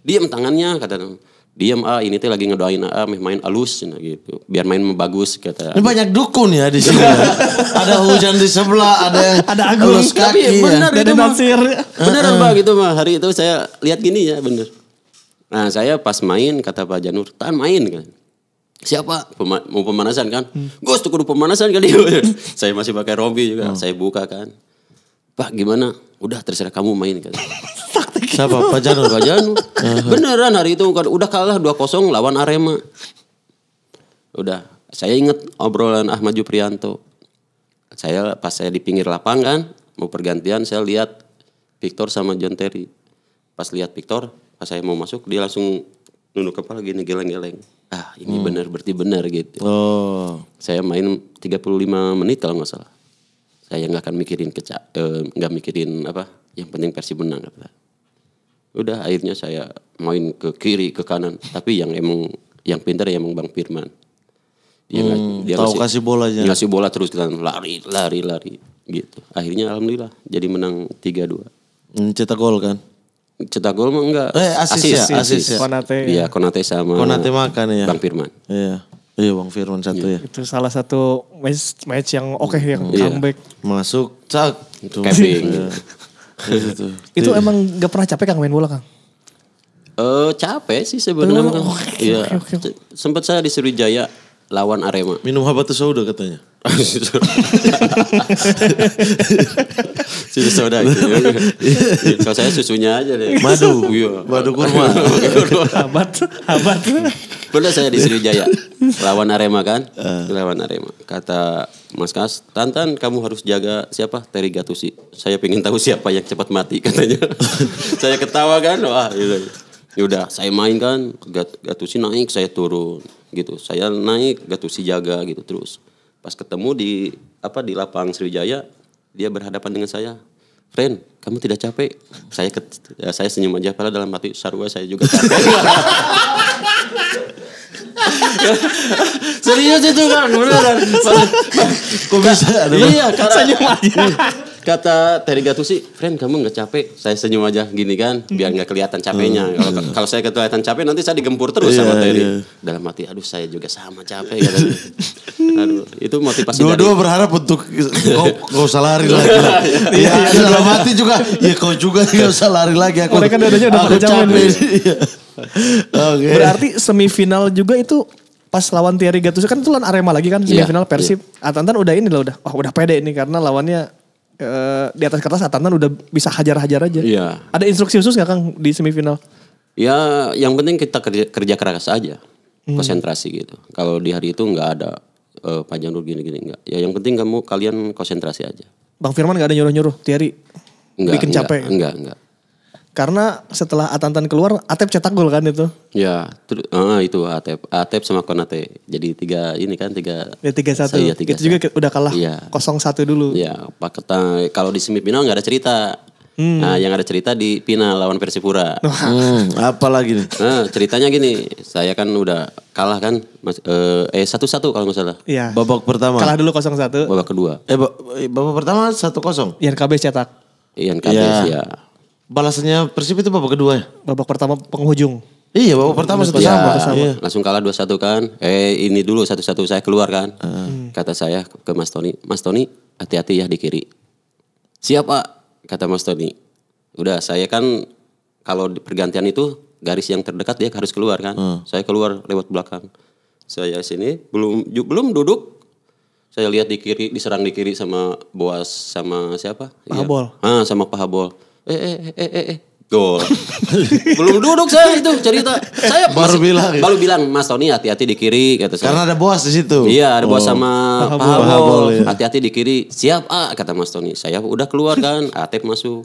diam tangannya kata tan diam ah ini teh lagi ngedoain ah meh main alus cina gitu biar main bagus kata Ini banyak dukun ya di sini. ya. ada hujan di sebelah, ada yang Ada Agung. elus Tapi kaki ya. benar itu Deden mah. Nasir. Beneran Pak gitu mah. Hari itu saya lihat gini ya bener. Nah saya pas main kata Pak Janur, tahan main kan. Siapa? Pema- mau pemanasan kan? Gus tuh kudu pemanasan kali. saya masih pakai rompi juga. Saya buka kan. Pak gimana? Udah terserah kamu main kan. Siapa? Pak Janur. Pak Janur. Beneran hari itu kan udah kalah 2-0 lawan Arema. Udah, saya inget obrolan Ahmad Juprianto. Saya pas saya di pinggir lapangan mau pergantian saya lihat Victor sama John Terry. Pas lihat Victor, pas saya mau masuk dia langsung nunduk kepala gini geleng-geleng. Ah, ini benar berarti benar gitu. Oh. Saya main 35 menit kalau nggak salah. Saya nggak akan mikirin keca eh, nggak mikirin apa, yang penting Persib menang kata. Udah akhirnya saya main ke kiri ke kanan, tapi yang emang yang pintar ya emang Bang Firman. Dia, nggak- dia tahu ngasih- kasih bola aja. Ngasih bola terus kita lari lari lari gitu. Akhirnya alhamdulillah jadi menang 3-2. Hmm, Cetak gol kan. Cetak gol mah enggak. Eh, asis ya, asis ya. Konate. Iya, Konate sama Konate makan ya. Bang Firman. Iya. Iya Bang Firman satu ya. Itu salah satu match, match yang oke yang Iya. comeback. Masuk, cak. Itu. Kevin. Iya. Itu. Itu emang gak pernah capek Kang main bola Kang? Eh capek sih sebenarnya. Oh, Iya. oke, oke. Sempat saya di Sriwijaya lawan Arema. Minum habatus sauda katanya. Susu soda gitu. Kalau saya susunya aja deh. Madu. Iya. Madu kurma. Habat, habat. Pernah saya di Sriwijaya lawan Arema kan? Lawan Arema. Kata Mas Kas, Tantan kamu harus jaga siapa? Terry Gattusi. Saya pengen tahu siapa yang cepat mati katanya. saya ketawa kan, wah gitu. Ya udah, saya main kan, Gat- Gattusi naik, saya turun gitu. Saya naik, Gattusi jaga gitu terus. Pas ketemu di apa di lapang Sriwijaya, dia berhadapan dengan saya. Friend, kamu tidak capek? Saya ket- ya, saya senyum aja padahal dalam hati sarwa saya juga capek. Serius itu kan beneran. Kok bisa? Iya, karena kata Terry Gattusi, friend kamu nggak capek? Saya senyum aja gini kan, biar nggak kelihatan capeknya. Kalau kalau saya kelihatan capek nanti saya digempur terus sama Iya, Terry. iya. Dalam hati, aduh saya juga sama capek katanya. aduh, itu motivasi dari Dua-dua berharap untuk kau kau usah lari lagi. Iya, dalam hati juga. Ya kau juga nggak usah lari lagi. Aku, Mereka dua-duanya udah aku pada capek. Iya. Oke. Berarti semifinal juga itu pas lawan Thierry Gattuso kan itu lawan Arema lagi kan Iya, semifinal Persib. Ah, Tantan udah ini lah udah. Wah udah pede ini karena lawannya eh, di atas kertas Atantan udah bisa hajar-hajar aja. Iya. Ada instruksi khusus nggak Kang di semifinal? Ya, yang penting kita kerja, kerja keras aja, konsentrasi gitu. Kalau di hari itu nggak ada eh, Pak Janur gini-gini nggak. Ya yang penting kamu kalian konsentrasi aja. Bang Firman nggak ada nyuruh-nyuruh Tiari Enggak, bikin enggak, capek. Enggak, enggak. Karena setelah Atantan keluar, Atep cetak gol kan itu. Ya, ter- ah, itu Atep, Atep sama Konate. Jadi tiga ini kan tiga. Ya tiga satu. Iya, tiga itu juga satu. udah kalah Iya. 0-1 dulu. Ya, Pak kalau di semifinal nggak ada cerita. Hmm. Nah, yang ada cerita di final lawan Persipura. Hmm, apa lagi nih? Nah, ceritanya gini, saya kan udah kalah kan, mas, eh, eh satu-satu kalau nggak salah. Iya. Babak pertama. Kalah dulu 0-1. Babak kedua, Eh, eh, babak pertama 1-0. Ian KB cetak. Ian Kabes Iya. ya. Balasannya Persib itu babak kedua ya? Babak pertama penghujung. Iya, babak pertama satu Ya, sama. Iya. langsung kalah 2-1 kan. Eh ini dulu satu-satu saya keluar kan. Kata saya ke Mas Tony, Mas Tony hati-hati ya di kiri. Siap Pak, kata Mas Tony. Udah saya kan kalau di pergantian itu garis yang terdekat dia harus keluar kan. Saya keluar lewat belakang. Saya sini belum belum duduk. Saya lihat di kiri diserang di kiri sama Boas sama siapa? Iya. Pahabol. Ah, sama Pahabol. Eh eh eh eh eh, eh. Gol. Belum duduk saya itu cerita. Saya Baru masih- bilang? Baru bilang Mas Tony hati-hati di kiri kata saya. Karena ada bos di situ. Iya, ada bos Oh. sama Pahabol. Pahabol. Pahabol, iya. Hati-hati di kiri. Siap, ah kata Mas Tony. Saya udah keluar kan, Atep masuk.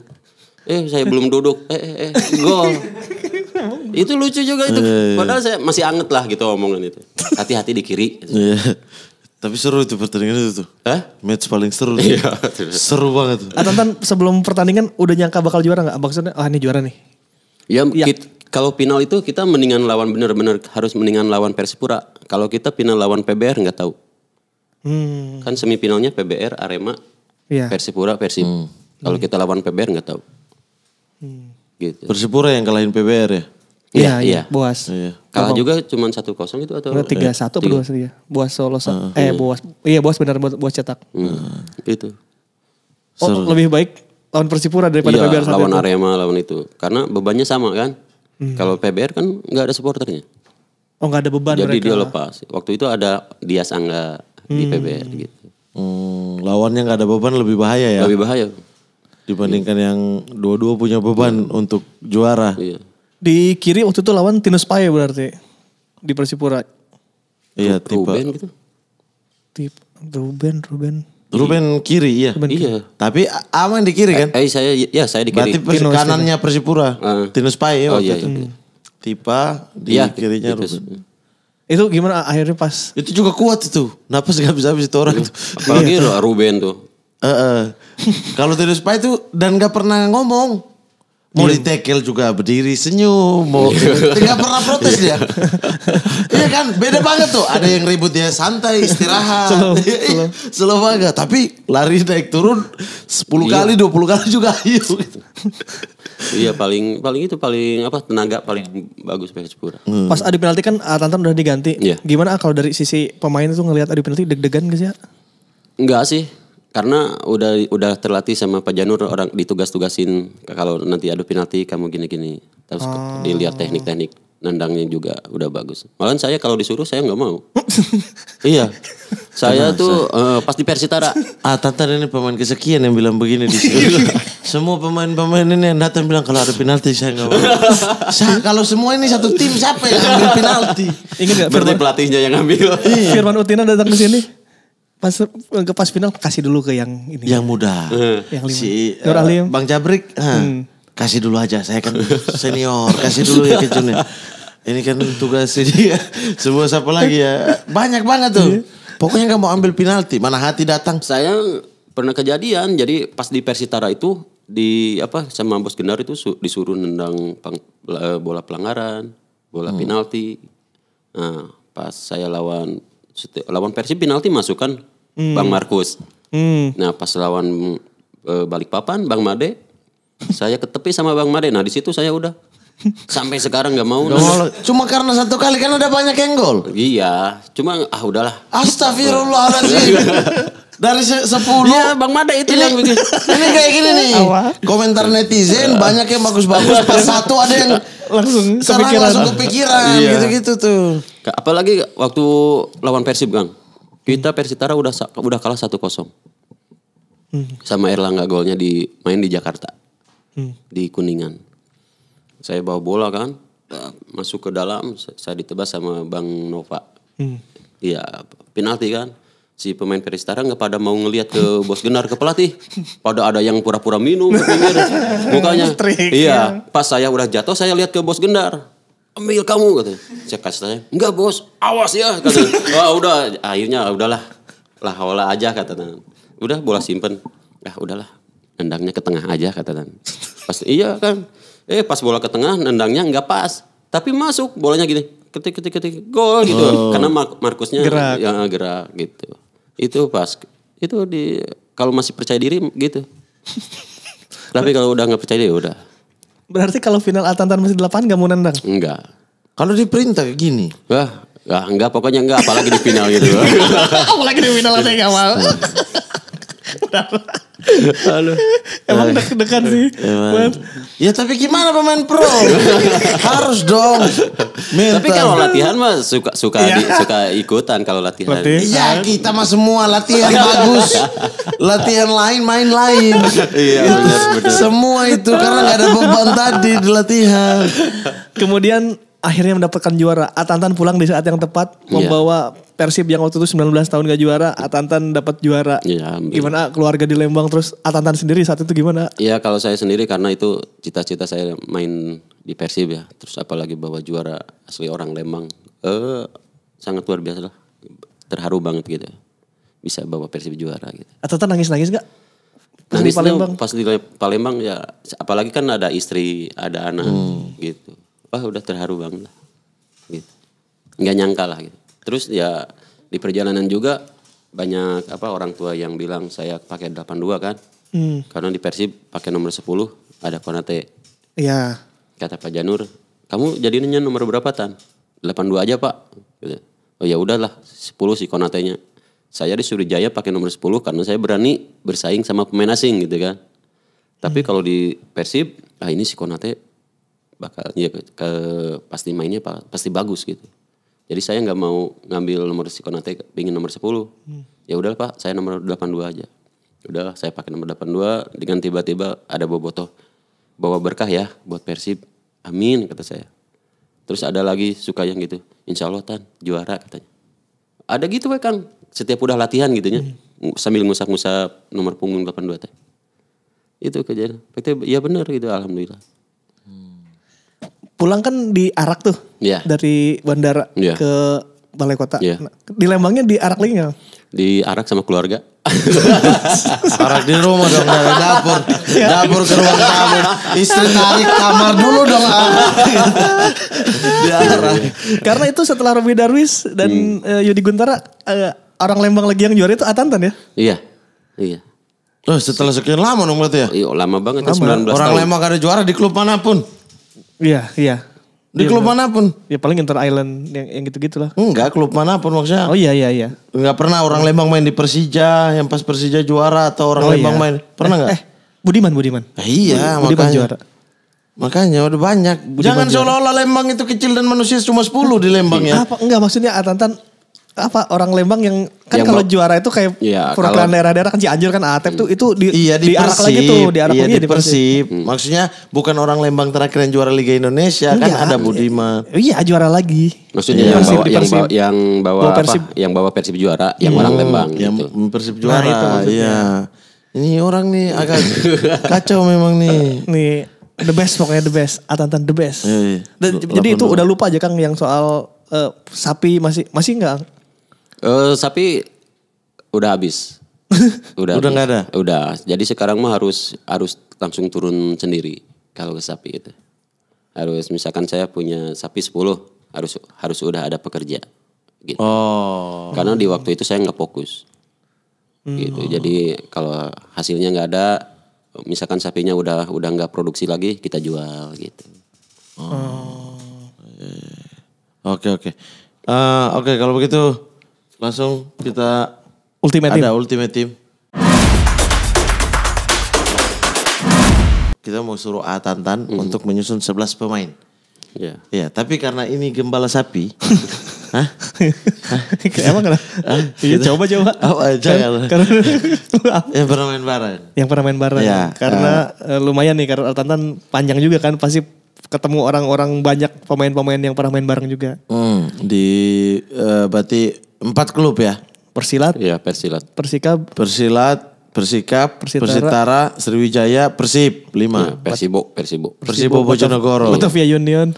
Eh, saya belum duduk. Eh, eh, eh, gol. itu lucu juga itu. Iya, Padahal saya masih anget lah gitu omongan itu. Hati-hati di kiri. Iya. Tapi seru itu pertandingan itu tuh. Hah? Match paling seru. tuh. Iya. seru banget tuh. Atantan sebelum pertandingan udah nyangka bakal juara nggak? Maksudnya, ah ini juara nih. Ya, Iya. kit- kalau final itu kita mendingan lawan bener-bener harus mendingan lawan Persipura. Kalau kita final lawan PBR nggak tahu. Hmm, Kan semifinalnya PBR, Arema, iya. Persipura, Persib. Kalau kita lawan PBR nggak tahu. Gitu. Persipura yang kalahin PBR ya. Iya, Iya, iya. iya. Boas. Iya. Kalah juga cuma 1-0 itu atau? Tiga satu apa dua satu ya? Boas Solo. eh Boas. Iya Boas benar Boas Boas cetak. Hmm, itu. Oh lebih baik lawan Persipura daripada Iya, PBR saat lawan itu. Arema lawan itu. Karena bebannya sama kan. Kalau PBR kan nggak ada supporternya. Oh nggak ada beban Jadi mereka. dia lepas. Waktu itu ada Dias Angga di PBR gitu. Hmm, lawannya nggak ada beban lebih bahaya ya. Lebih bahaya. Dibandingkan yang dua-dua punya beban untuk juara. Iya. Di kiri waktu itu lawan Tinus Paye berarti di Persipura. Iya, tipe. Ruben gitu. Tip Ruben Ruben. Ruben kiri iya. Iya. Tapi aman di kiri kan? Eh saya ya saya di Berarti kiri. pers- Tinus kanannya Persipura. Ah. Tinus Pai Oh waktu iya, itu. iya. Tipa di Iya, kirinya itu. Ruben. Itu gimana akhirnya pas Itu juga kuat itu. Napas gak bisa habis itu orang tuh. Apalagi Ruben tuh. Eh, eh. Kalau Tinus Pai itu dan gak pernah ngomong. Mau ditekel juga berdiri senyum, mau tidak pernah protes dia. Iya kan, beda banget tuh. Ada yang ribut dia santai, istirahat. Slow, Iya, slow banget. Tapi lari naik turun 10 kali, 20 kali juga ayo. gitu. Iya paling paling itu paling apa tenaga paling bagus Persipura. pas adu penalti kan ah, Tantan udah diganti. Iya. Gimana ah, kalau dari sisi pemain itu ngelihat adu penalti deg-degan gak sih? Enggak sih. Karena udah udah terlatih sama Pak Janur orang ditugas-tugasin kalau nanti adu penalti kamu gini-gini. Terus dilihat teknik-teknik nendangnya juga udah bagus. Malahan saya kalau disuruh saya nggak mau. iya. Saya tuh eh, pas di Persitara. Ah, Tantan ini pemain kesekian yang bilang begini di sini. semua pemain-pemain ini yang datang bilang kalau ada penalti saya nggak mau. Sa- kalau semua ini satu tim siapa yang ambil penalti? Ingat gak Berarti pelatihnya yang ngambil. Firman Utina datang ke sini. Pas ke pas final kasih dulu ke yang ini. Yang muda. Yang lima. Si Nur eh, Alim. Bang Jabrik, ah, kasih dulu aja. Saya kan senior, kasih dulu ya ke Jun. Ini kan tugas dia. Semua siapa lagi ya? Banyak banget tuh. Pokoknya nggak mau ambil penalti. Mana hati datang. Saya pernah kejadian jadi pas di Persitara itu di apa sama Bos Gendar itu su- disuruh nendang pang- eh, bola pelanggaran, bola penalti. Nah, pas saya lawan lawan Persib penalti masukkan Bang Markus. Hmm. Nah, pas lawan eh, Balikpapan Bang Made saya ketepi sama Bang Made. Nah, di situ saya udah sampai sekarang nggak mau. Mau- Cuma karena satu kali kan udah banyak yang gol. Iya, cuma ah udahlah. Astagfirullahaladzim. Dari se- sepuluh. Iya, Bang Made itu ini, yang bikin. ini kayak gini nih. Awal. Komentar netizen banyak yang bagus-bagus. Pas satu ada yang Langsung serang kepikiran. langsung kepikiran. Iya. Gitu-gitu tuh. Apalagi waktu lawan Persib kan. Kita Persitara udah udah kalah 1-0. Sama Erlangga golnya di main di Jakarta. Hmm. Di Kuningan. Saya bawa bola kan, masuk ke dalam, sa- saya ditebas sama Bang Nova. Iya, penalti kan. Si pemain Peristara nggak pada mau ngelihat ke bos Genar ke pelatih. Pada ada yang pura-pura minum pinggir mukanya. Trik, iya, pas saya udah jatuh saya lihat ke bos Gendar. Ambil kamu katanya. Saya kasih tanya, enggak bos, awas ya katanya. Wah udah, akhirnya udahlah. Lah hawala aja katanya. Udah bola simpen. Ah udahlah, nendangnya ke tengah aja katanya. Pas iya kan. Eh pas bola ke tengah nendangnya nggak pas. Tapi masuk bolanya gini. Ketik ketik ketik gol gitu. Karena Mar- Markusnya Gerak. ya gerak gitu. Itu pas itu di kalau masih percaya diri gitu. Tapi kalau udah nggak percaya diri udah Berarti kalau final Atantan masih delapan gak mau nendang? enggak. Kalau diperintah kayak gini. Wah, enggak, enggak pokoknya enggak apalagi di final gitu. Apalagi di final ada yang gak mau. Halo. Emang deg-degan sih. Man. Ya tapi gimana pemain pro? Harus dong. Minta. Tapi kalau latihan mah suka suka Iya. di- suka ikutan kalau latihan. Latihan. Iya kita mah semua latihan bagus. Latihan lain main lain. Iya, benar, benar. Semua itu karena nggak ada beban tadi di latihan. Kemudian akhirnya mendapatkan juara. Atantan pulang di saat yang tepat. Iya. Membawa Persib yang waktu itu 19 tahun gak juara. Atantan dapat juara. Iya, alhamdulillah. Gimana keluarga di Lembang terus Atantan sendiri saat itu gimana? Iya kalau saya sendiri karena itu cita-cita saya main di Persib ya. Terus apalagi bawa juara asli orang Lembang. Eh sangat luar biasa lah. Terharu banget gitu. Bisa bawa Persib juara gitu. Atantan nangis-nangis gak? Pas di Nangis tuh Palembang. Pas di Palembang ya apalagi kan ada istri, ada anak gitu. Wah udah terharu banget lah. Gitu. Nggak nyangka lah gitu. Terus ya di perjalanan juga banyak apa orang tua yang bilang saya pakai 82 kan. Hmm. Karena di Persib pakai nomor 10 ada Konate. Iya. Kata Pak Janur, kamu jadinya nomor berapa tan? 82 aja pak. Gitu. Oh ya udahlah 10 si Konatenya. Saya di Surijaya pakai nomor 10 karena saya berani bersaing sama pemain asing gitu kan. Tapi kalau di Persib, ah ini si Konate bakal ya ke, pasti mainnya pa- pasti bagus gitu. Jadi saya nggak mau ngambil nomor si Konate, pingin nomor 10. Ya udah pak, saya nomor 82 aja. Udah saya pakai nomor 82 dengan tiba-tiba ada bobotoh bawa berkah ya buat Persib. Amin kata saya. Terus ada lagi suka yang gitu. Insya Allah tan juara katanya. Ada gitu we Kang. Setiap udah latihan gitu nya. Sambil ngusap-ngusap nomor punggung 82 teh. Itu kejadian. Ya benar gitu alhamdulillah. Pulang kan di Arak tuh. Iya. Dari bandara Iya. ke balai kota. Iya. Nah, di Lembangnya di Arak lagi nggak? Di Arak sama keluarga. Arak di rumah dong dari dapur. Dapur ke ruang tamu. Istri tarik kamar dulu dong. ah. Di arak. Karena itu setelah Robi Darwis dan Hmm. eh, Yudi Guntara eh, orang Lembang lagi yang juara itu Atantan ya. iya. Iya. Oh, setelah sekian lama dong berarti ya? Iya lama banget kan 19 Orang tahun. Lembang ada juara di klub mana pun. Iya, iya. Di klub mana pun. Ya paling Inter Island yang, yang gitu-gitu lah. Enggak, klub mana pun maksudnya. Oh iya iya iya. Enggak pernah orang Lembang main di Persija, yang pas Persija juara atau orang Oh, Lembang iya. main. Pernah nggak? Eh, Budiman Budiman. Eh, iya, Budiman makanya. juara. Makanya udah banyak. Jangan seolah-olah Lembang itu kecil dan manusia cuma 10 di Lembang ya. Apa enggak maksudnya Atantan apa orang Lembang yang kan kalau juara itu kayak Iya, perwakilan daerah-daerah kan Cianjur kan Atep tuh itu di Iya di, diarak Persib. lagi tuh, diarak iya lagi di Persib. Maksudnya bukan orang Lembang terakhir yang juara Liga Indonesia kan Enggak. ada Budiman. Iya juara lagi. Maksudnya Di yang Persib, bawa di yang Persib. bawa yang bawa, Bawa apa? Persib. Yang bawa Persib juara, yang orang Lembang Yang gitu. Persib juara. itu maksudnya. Iya. Ini orang nih agak kacau memang nih. Nih the best pokoknya the best. Atantan the best. Iya, iya. Dan- jadi itu udah lupa aja Kang yang soal eh, sapi masih masih enggak? Eh, sapi udah habis. Udah Udah nggak ada? Udah. Jadi sekarang mah harus harus langsung turun sendiri kalau ke sapi itu. Harus misalkan saya punya sapi 10 harus harus udah ada pekerja. Gitu. Oh. Karena di waktu itu saya nggak fokus. Gitu. Jadi kalau hasilnya nggak ada, misalkan sapinya udah udah nggak produksi lagi, kita jual gitu. Oke oke. Eh, Oke kalau begitu langsung kita Ultimate ada Team. ultimate team. Kita mau suruh A Tantan untuk menyusun 11 pemain. Ya. Ya, tapi karena ini gembala sapi, Hah? Emang kenapa? Iya coba coba. Oh, jangan. Karena Yang pernah main bareng. yang pernah main bareng. Iya. Karena eh, lumayan nih karena Tantan panjang juga kan pasti ketemu orang-orang banyak pemain-pemain yang pernah main bareng juga. Hmm, di eh, berarti empat klub ya. Persilat, Iya Persilat. Persikab, Persilat, Persikap, Persitara. Persitara, Sriwijaya, Persib, lima. Persibo, Persibo. Persibo Bojonegoro. Batavia Union.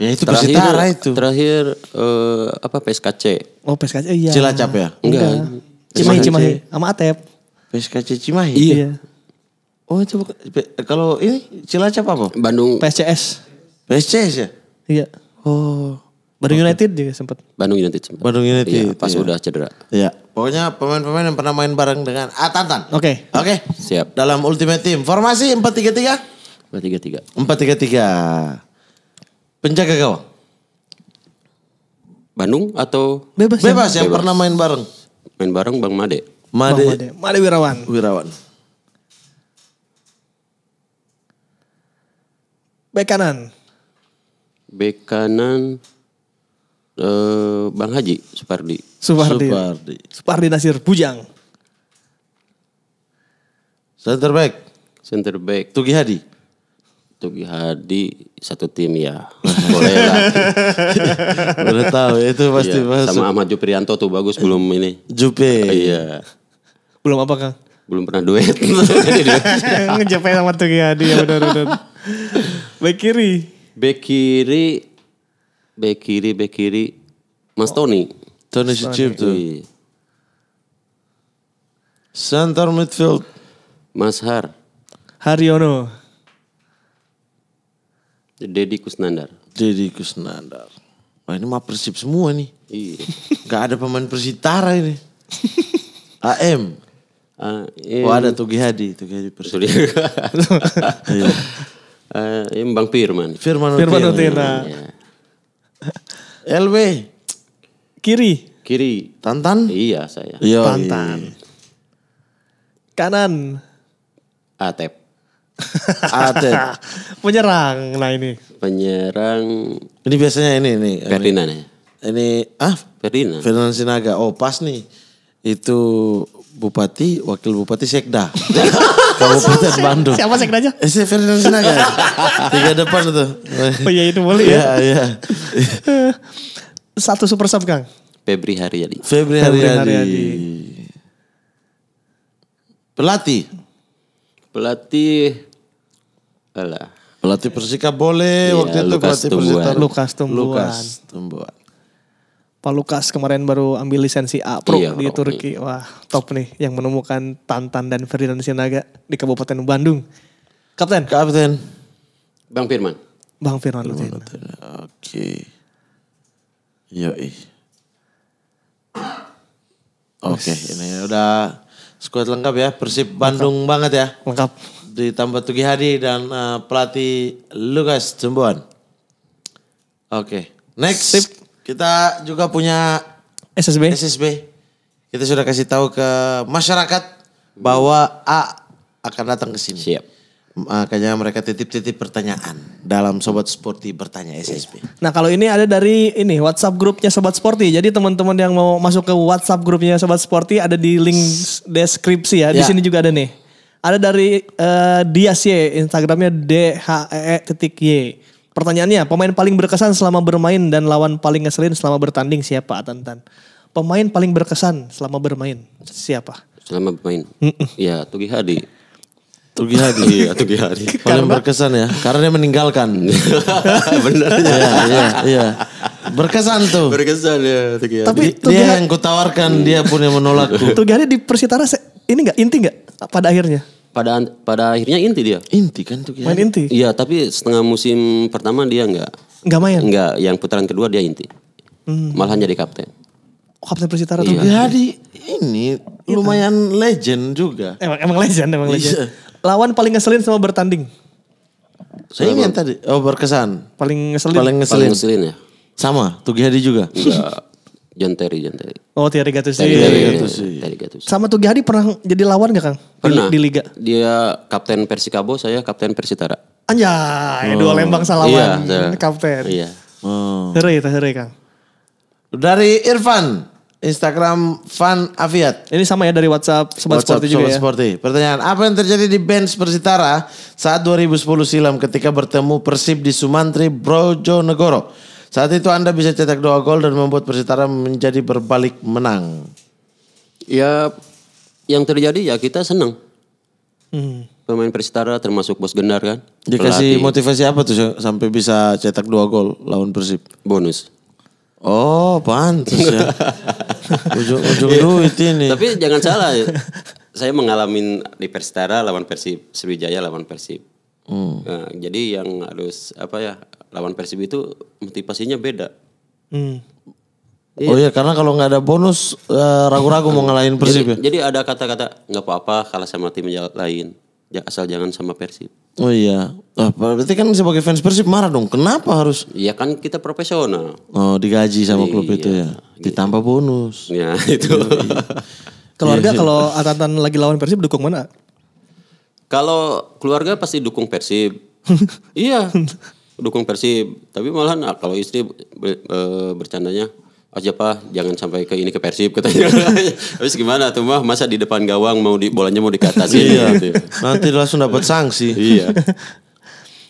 Ya itu Persitara itu. Terakhir eh, apa PSKC? Oh PSKC iya. Cilacap ya? Enggak. Cimahi. Cimahi. Sama Atep. PSKC Cimahi. Iya. Oh itu bukan- kalau ini Cilacap apa? Bandung PSCS. PSCS ya? Iya. Oh. Bandung United juga sempat. Bandung United sempat. Bandung United. Iya, pas iya. udah cedera. Iya. Pokoknya pemain-pemain yang pernah main bareng dengan Atantan. Oke. Oke. Siap. Dalam Ultimate Team. Formasi 4-3-3? Tiga tiga. 4-3-3. Penjaga gawang. Bandung atau Bebas. Bebas yang Bebas. pernah main bareng. main bareng Bang Made? Bang Made, Made. Made Wirawan. Wirawan. Bek kanan. Bek kanan eh, Bang Haji Supardi. Supardi. Supardi. Supardi Nasir Bujang. Center back. Center back Tugi Hadi. Tugi Hadi satu tim ya. Boleh lah. Udah tahu itu pasti Iya, masuk. Sama Ahmad Juprianto tuh bagus belum ini. Jupe. Iya. Belum apa Kang? Belum pernah duet. Ngejapai sama Tugi Hadi ya benar-benar. Bek kiri. Bek kiri Bek kiri, bek kiri Mas Tony. Tony Sucipto. Iya. Center midfield. Mas Har. Haryono. Dedi Kusnandar. Jadi Kusnandar. Wah ini mah persib semua nih. Iya. Gak ada pemain persitara ini. AM. Ah, iya. Oh ada Tugi Hadi. Tugi Hadi persib. Iya. Ini Bang Firman. Firman Firman Utina. Utina. Iya. LW. Kiri. Kiri. Tantan. Iya saya. Yo, Pantan. Kanan. Atep. Atep. Penyerang. Nah ini. Penyerang Ini biasanya ini nih. Ferdinand ya. Ini ah Ferdinand. Ferdinand Sinaga. Oh pas nih. Itu Bupati, Wakil Bupati Sekda. Kabupaten Bandung. Siapa sekdanya? Eh, si Ferdinand Sinaga. Tiga depan tuh. Oh iya itu boleh ya. Iya, iya. Satu super sub Kang. Febri Haryadi. Febri Haryadi. Haryadi. Pelatih. Pelatih Alah. Pelatih Persikap boleh Iya, waktu itu Lukas pelatih. Persitara. Lukas Tumbuhan. Lukas Tumbuhan. Pak Lukas kemarin baru ambil lisensi A Pro Iya, di. Turki. Wah top nih yang menemukan Tantan dan Ferdinand Sinaga di Kabupaten Bandung. Kapten. Kapten. Bang Firman. Bang Firman Utina. Oke. Yoi. Oke, ini udah skuad lengkap ya. Persib Bandung banget ya. Lengkap. Ditambah Tugi Hadi dan eh, pelatih Lukas Tumbuhan. Oke, next. Sip. Kita juga punya SSB. SSB. Kita sudah kasih tahu ke masyarakat bahwa A akan datang ke sini. Siap. Makanya mereka titip-titip pertanyaan dalam Sobat Sporty bertanya SSB. Nah kalau ini ada dari ini WhatsApp grupnya Sobat Sporty. Jadi teman-teman yang mau masuk ke WhatsApp grupnya Sobat Sporty ada di link deskripsi ya. Di Ya. sini juga ada nih. Ada dari eh, Dias Y, Instagramnya D H E E titik Y. Pertanyaannya, pemain paling berkesan selama bermain dan lawan paling ngeselin selama bertanding siapa Tantan? Pemain paling berkesan selama bermain siapa? Selama bermain. Iya, Tugi Hadi. Tugi Hadi. Iya, Tugi Hadi. Paling berkesan ya, karena dia meninggalkan. Bener. Iya, iya, iya. Berkesan tuh. Berkesan ya Tugi Hadi. Tapi Tugi, dia yang kutawarkan, dia pun yang menolakku. Tugi Hadi di Persitara ini enggak inti enggak pada akhirnya? Pada pada akhirnya inti dia. Inti kan Tugi Main inti? Iya, tapi setengah musim pertama dia enggak. Enggak main. Enggak, yang putaran kedua dia inti. Malahan jadi kapten. Oh, Kapten Persitara tuh. Tugi Hadi ini lumayan legend juga. Emang emang legend, emang legend. Iya. Lawan paling ngeselin sama bertanding. Saya ingin tadi. Oh berkesan. Paling ngeselin. Paling ngeselin. Paling ngeselin ya. Sama, Tugi Hadi juga. Enggak. John Terry, John Terry. Oh Thierry Gattuso. Terry, Terry Terry, Gattuso. Terry Gattuso. Sama Tugi Hadi pernah jadi lawan gak Kang? Di- Pernah. Di, Liga. Dia kapten Persikabo, saya kapten Persitara. Anjay, dua lembang salaman. Iya, saya- Kapten. Iya. Oh. Hore Kang. Dari Irfan, Instagram Fan Afiat. Ini sama ya dari WhatsApp Sobat WhatsApp Sporty juga Sobat ya. Sporty. Pertanyaan, apa yang terjadi di bench Persitara saat 2010 silam ketika bertemu Persib di Sumantri Brojonegoro? Saat itu Anda bisa cetak dua gol dan membuat Persitara menjadi berbalik menang. Ya yang terjadi ya kita senang. Hmm. Pemain Persitara termasuk Bos Gendar kan. Dikasih Pelatih. motivasi apa tuh sampai bisa cetak dua gol lawan Persib? bonus. Oh, pantas ya. Ujung-ujung duit ini. Tapi jangan salah. ya. Saya mengalami di Persitara lawan Persib, Sriwijaya lawan Persib. Hmm. Nah, jadi yang harus apa ya lawan Persib itu motivasinya beda. Hmm. Oh iya, karena kalau nggak ada bonus eh, ragu-ragu mau ngalahin Persib ya. Jadi, jadi ada kata-kata nggak apa-apa kalah sama tim yang lain, Ya, asal jangan sama Persib. Oh iya. Ah, berarti kan sebagai fans Persib marah dong. Kenapa harus Ya kan kita profesional. oh digaji sama klub itu ya? Ditambah bonus. Ya itu. Keluarga Iya, kalau Atatan lagi lawan Persib dukung mana? Kalau keluarga pasti dukung Persib. iya, dukung Persib. Tapi malahan ah, kalau istri ber- eh, bercandanya, aja pak jangan sampai ke ini ke Persib katanya. Habis gimana tuh mah masa di depan gawang mau di bolanya mau dikatasin Iya. gitu. ya. Nanti langsung dapat sanksi. Iya.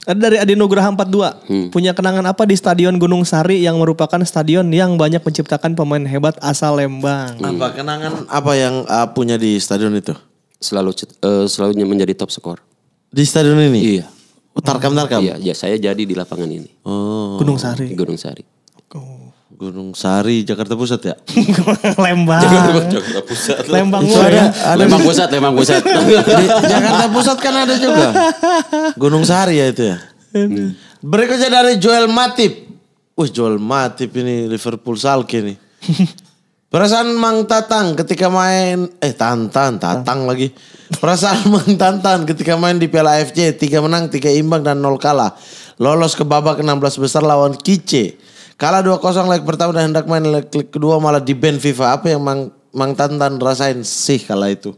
Ada dari Adi Nugraha 42. Punya kenangan apa di Stadion Gunung Sari yang merupakan stadion yang banyak menciptakan pemain hebat asal Lembang? Apa kenangan apa yang ah, punya di stadion itu? Selalu cet- eh, selalu menjadi top skor. Di stadion ini? Iya. Oh, Tarkam-tarkam? Iya, ya saya jadi di lapangan ini. Oh, Gunung Di Sari. Gunung Sari. Gunung Sari, Jakarta Pusat ya? Lembang. Jakarta Pusat. Lembang Itu ada, ya. ada Lembang Pusat, Lembang Pusat. di Jakarta Pusat kan ada juga. Gunung Sari ya itu ya. Berikutnya dari Joel Matip. Wih Joel Matip ini Liverpool Salke nih. Perasaan Mang Tatang ketika main eh Tantan, Tatang lagi. Perasaan Mang Tantan ketika main di Piala AFC 3 menang, 3 imbang dan 0 kalah. Lolos ke babak 16 besar lawan Kice. Kalah 2-0 leg pertama dan hendak main leg, leg kedua malah di ban FIFA. Apa yang Mang, Mang Tantan rasain sih kala itu?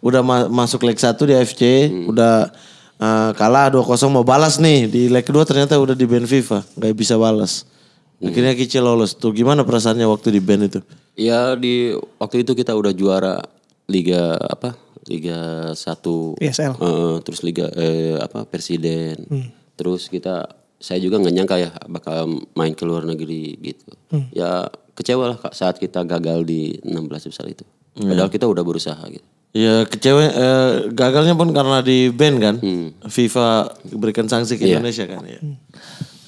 Udah ma- masuk leg 1 di AFC, udah eh, kalah 2-0 mau balas nih. Di leg kedua ternyata udah di ban FIFA, nggak bisa balas. Akhirnya Kice lolos. Tuh gimana perasaannya waktu di ban itu? Ya di waktu itu kita udah juara liga apa? Liga 1. PSL. Eh, terus liga eh, apa? Presiden. Terus kita saya juga nggak nyangka ya bakal main ke luar negeri gitu. Ya kecewa lah Kak, saat kita gagal di 16 besar itu. Padahal kita udah berusaha gitu. Ya kecewa eh, gagalnya pun karena di ban kan. FIFA berikan sanksi ke Indonesia kan ya.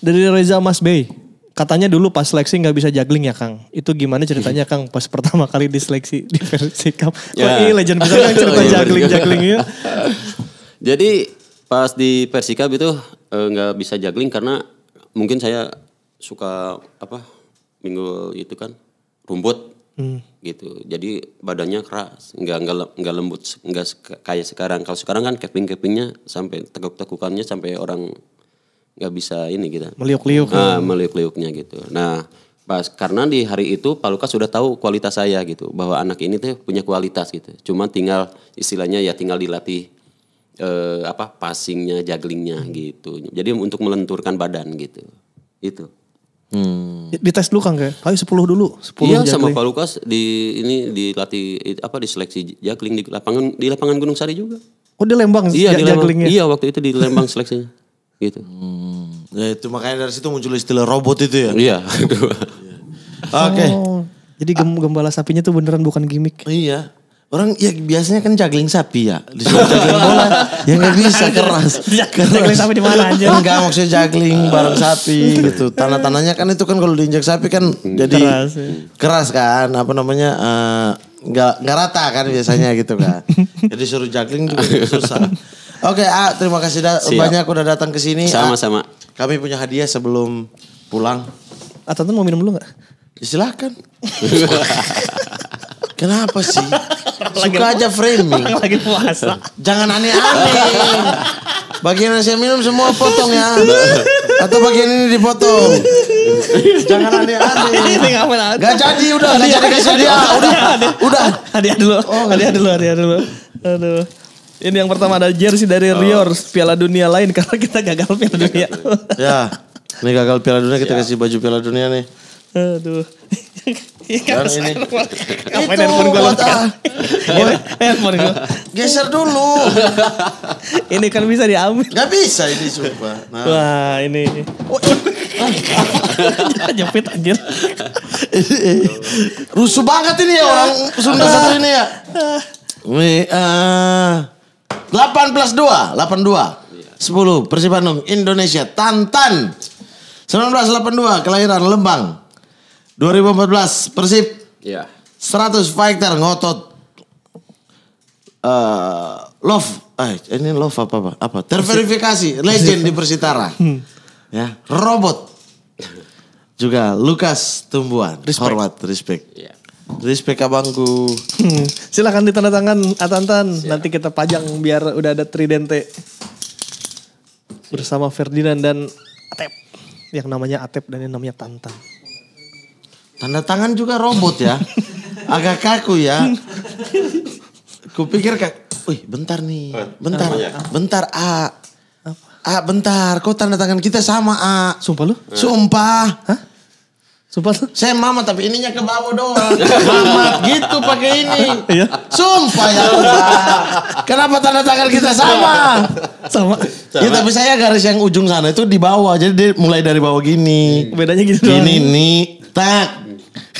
Dari Reza Mas Bey. Katanya dulu pas seleksi nggak bisa juggling ya Kang. Itu gimana ceritanya Kang pas pertama kali diseleksi di Persikap? Ya. Wah ini legend bisa kan cerita Oh, iya, juggling-jugglingnya. Jadi pas di Persikab itu eh, nggak bisa juggling karena mungkin saya suka apa minggu itu kan rumput gitu. Jadi badannya keras, nggak nggak nggak lembut, nggak kayak sekarang. Kalau sekarang kan keping kepingnya sampai tekuk tekukannya sampai orang nggak bisa ini gitu. Meliuk-liuk. Ah, meliuk-liuknya gitu. Nah, pas karena di hari itu Pak Lukas sudah tahu kualitas saya gitu, bahwa anak ini tuh punya kualitas gitu. Cuma tinggal istilahnya ya tinggal dilatih eh, apa passingnya, jugglingnya gitu. Jadi untuk melenturkan badan gitu. Itu. Hmm. Dites dulu Kang kayak. Ayo 10 dulu. 10 Iya sama juggling. Pak Lukas di ini dilatih apa diseleksi juggling di lapangan di lapangan Gunung Sari juga. Oh di Lembang Iya di Lembang. jugglingnya. Iya waktu itu di Lembang seleksinya. Gitu. Hmm. Ya itu makanya dari situ muncul istilah robot itu ya. Iya. Oke. Oh, jadi gem- gembala sapinya tuh beneran bukan gimmick. Iya. Orang ya biasanya kan juggling sapi ya. Disuruh juggling bola. ya nggak bisa keras. Juggling sapi di mana aja? Enggak maksudnya juggling bareng sapi gitu. Tanah-tanahnya kan itu kan kalau diinjak sapi kan jadi Keras, ya. keras kan. Apa namanya eh, nggak nggak rata kan biasanya gitu kan. Jadi suruh juggling juga susah. Oke, A, terima kasih da- Siap. banyak udah datang ke sini. A. Sama-sama. Kami punya hadiah sebelum pulang. Atatan mau minum dulu gak? Ya, silakan. Kenapa sih? Suka aja framing. Lagi puasa. Jangan aneh-aneh. Bagian yang saya minum semua potong ya. Atau bagian ini dipotong. Jangan aneh-aneh. Gak jadi udah, gak jadi kasih hadiah. Udah, udah. Hadiah dulu. hadiah dulu, hadiah dulu. Aduh. Ini yang pertama ada jersey dari Riors Piala Dunia lain karena kita gagal Piala Dunia. Ya, ini gagal Piala Dunia kita kasih baju Piala Dunia nih. Aduh. Ya Dan ini. Itu handphone gue buat ah. Handphone gue. Geser dulu. Ini kan bisa diambil. Gak bisa ini sumpah. Nah. Wah ini. Jepit anjir. Rusuh banget ini ya orang Sunda satu ini ya. Wih, eh, 8 plus 2, 82. 10, Persib Bandung, Indonesia, Tantan. 1982, kelahiran Lembang. 2014, Persib. Iya. 100 fighter ngotot. eh love, eh, ini love apa apa? Apa? Terverifikasi, legend di Persitara. Ya, robot. Juga Lukas Tumbuhan. Hormat, respect. Respect abangku. Hmm, Silakan ditandatangan Atantan. Nanti kita pajang biar udah ada tridente. Bersama Ferdinand dan Atep. Yang namanya Atep dan yang namanya Tantan. Tanda tangan juga robot ya. Agak kaku ya. Kupikir kayak, wih bentar nih, bentar, bentar A. A bentar, kok tanda tangan kita sama A. Sumpah lu? Sumpah. Sumpah? Saya mama tapi ininya ke bawah doang. Mama gitu pakai ini. Iya. Sumpah ya Allah. Kenapa tanda tangan kita sama? Sama. Ya tapi saya garis yang ujung sana itu di bawah. Jadi dia mulai dari bawah gini. Bedanya gitu doang. Gini nih, tak.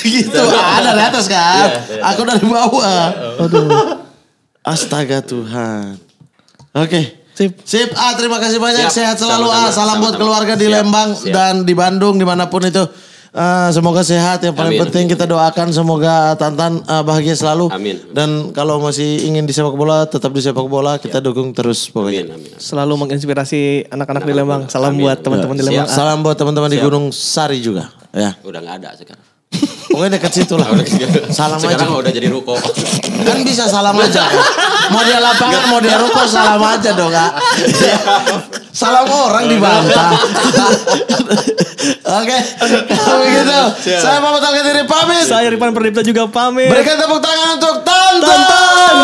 Gitu. Ah, dari atas kan. Aku dari bawah. Aduh. Astaga Tuhan. Oke. Sip. Sip, ah terima kasih banyak. Siap. Sehat selalu ah. Sama-sama. Salam buat keluarga di Siap. Lembang Siap. dan di Bandung di mana pun itu. Ah, semoga sehat. Yang paling Amin. penting kita doakan semoga Tantan ah, bahagia selalu. Amin. Dan kalau masih ingin di sepak bola, tetap di sepak bola. Kita dukung terus pokoknya. Amin, amin. Selalu menginspirasi anak-anak di Lembang. Salam Amin. buat teman-teman di Lembang. Salam buat teman-teman di Gunung Sari juga. Ya. Udah nggak ada sekarang. Pokoknya dekat situ lah. Salam sekarang aja. udah jadi ruko. Kan bisa salam aja. Mau dia lapangan, mau dia ruko, salam aja dong, Kak. Salam orang dibantah. Oke, kalau begitu. Saya Muhammad Al-Qadiri pamit. Saya Ripan Perdipta juga pamit. Berikan tepuk tangan untuk Tantan.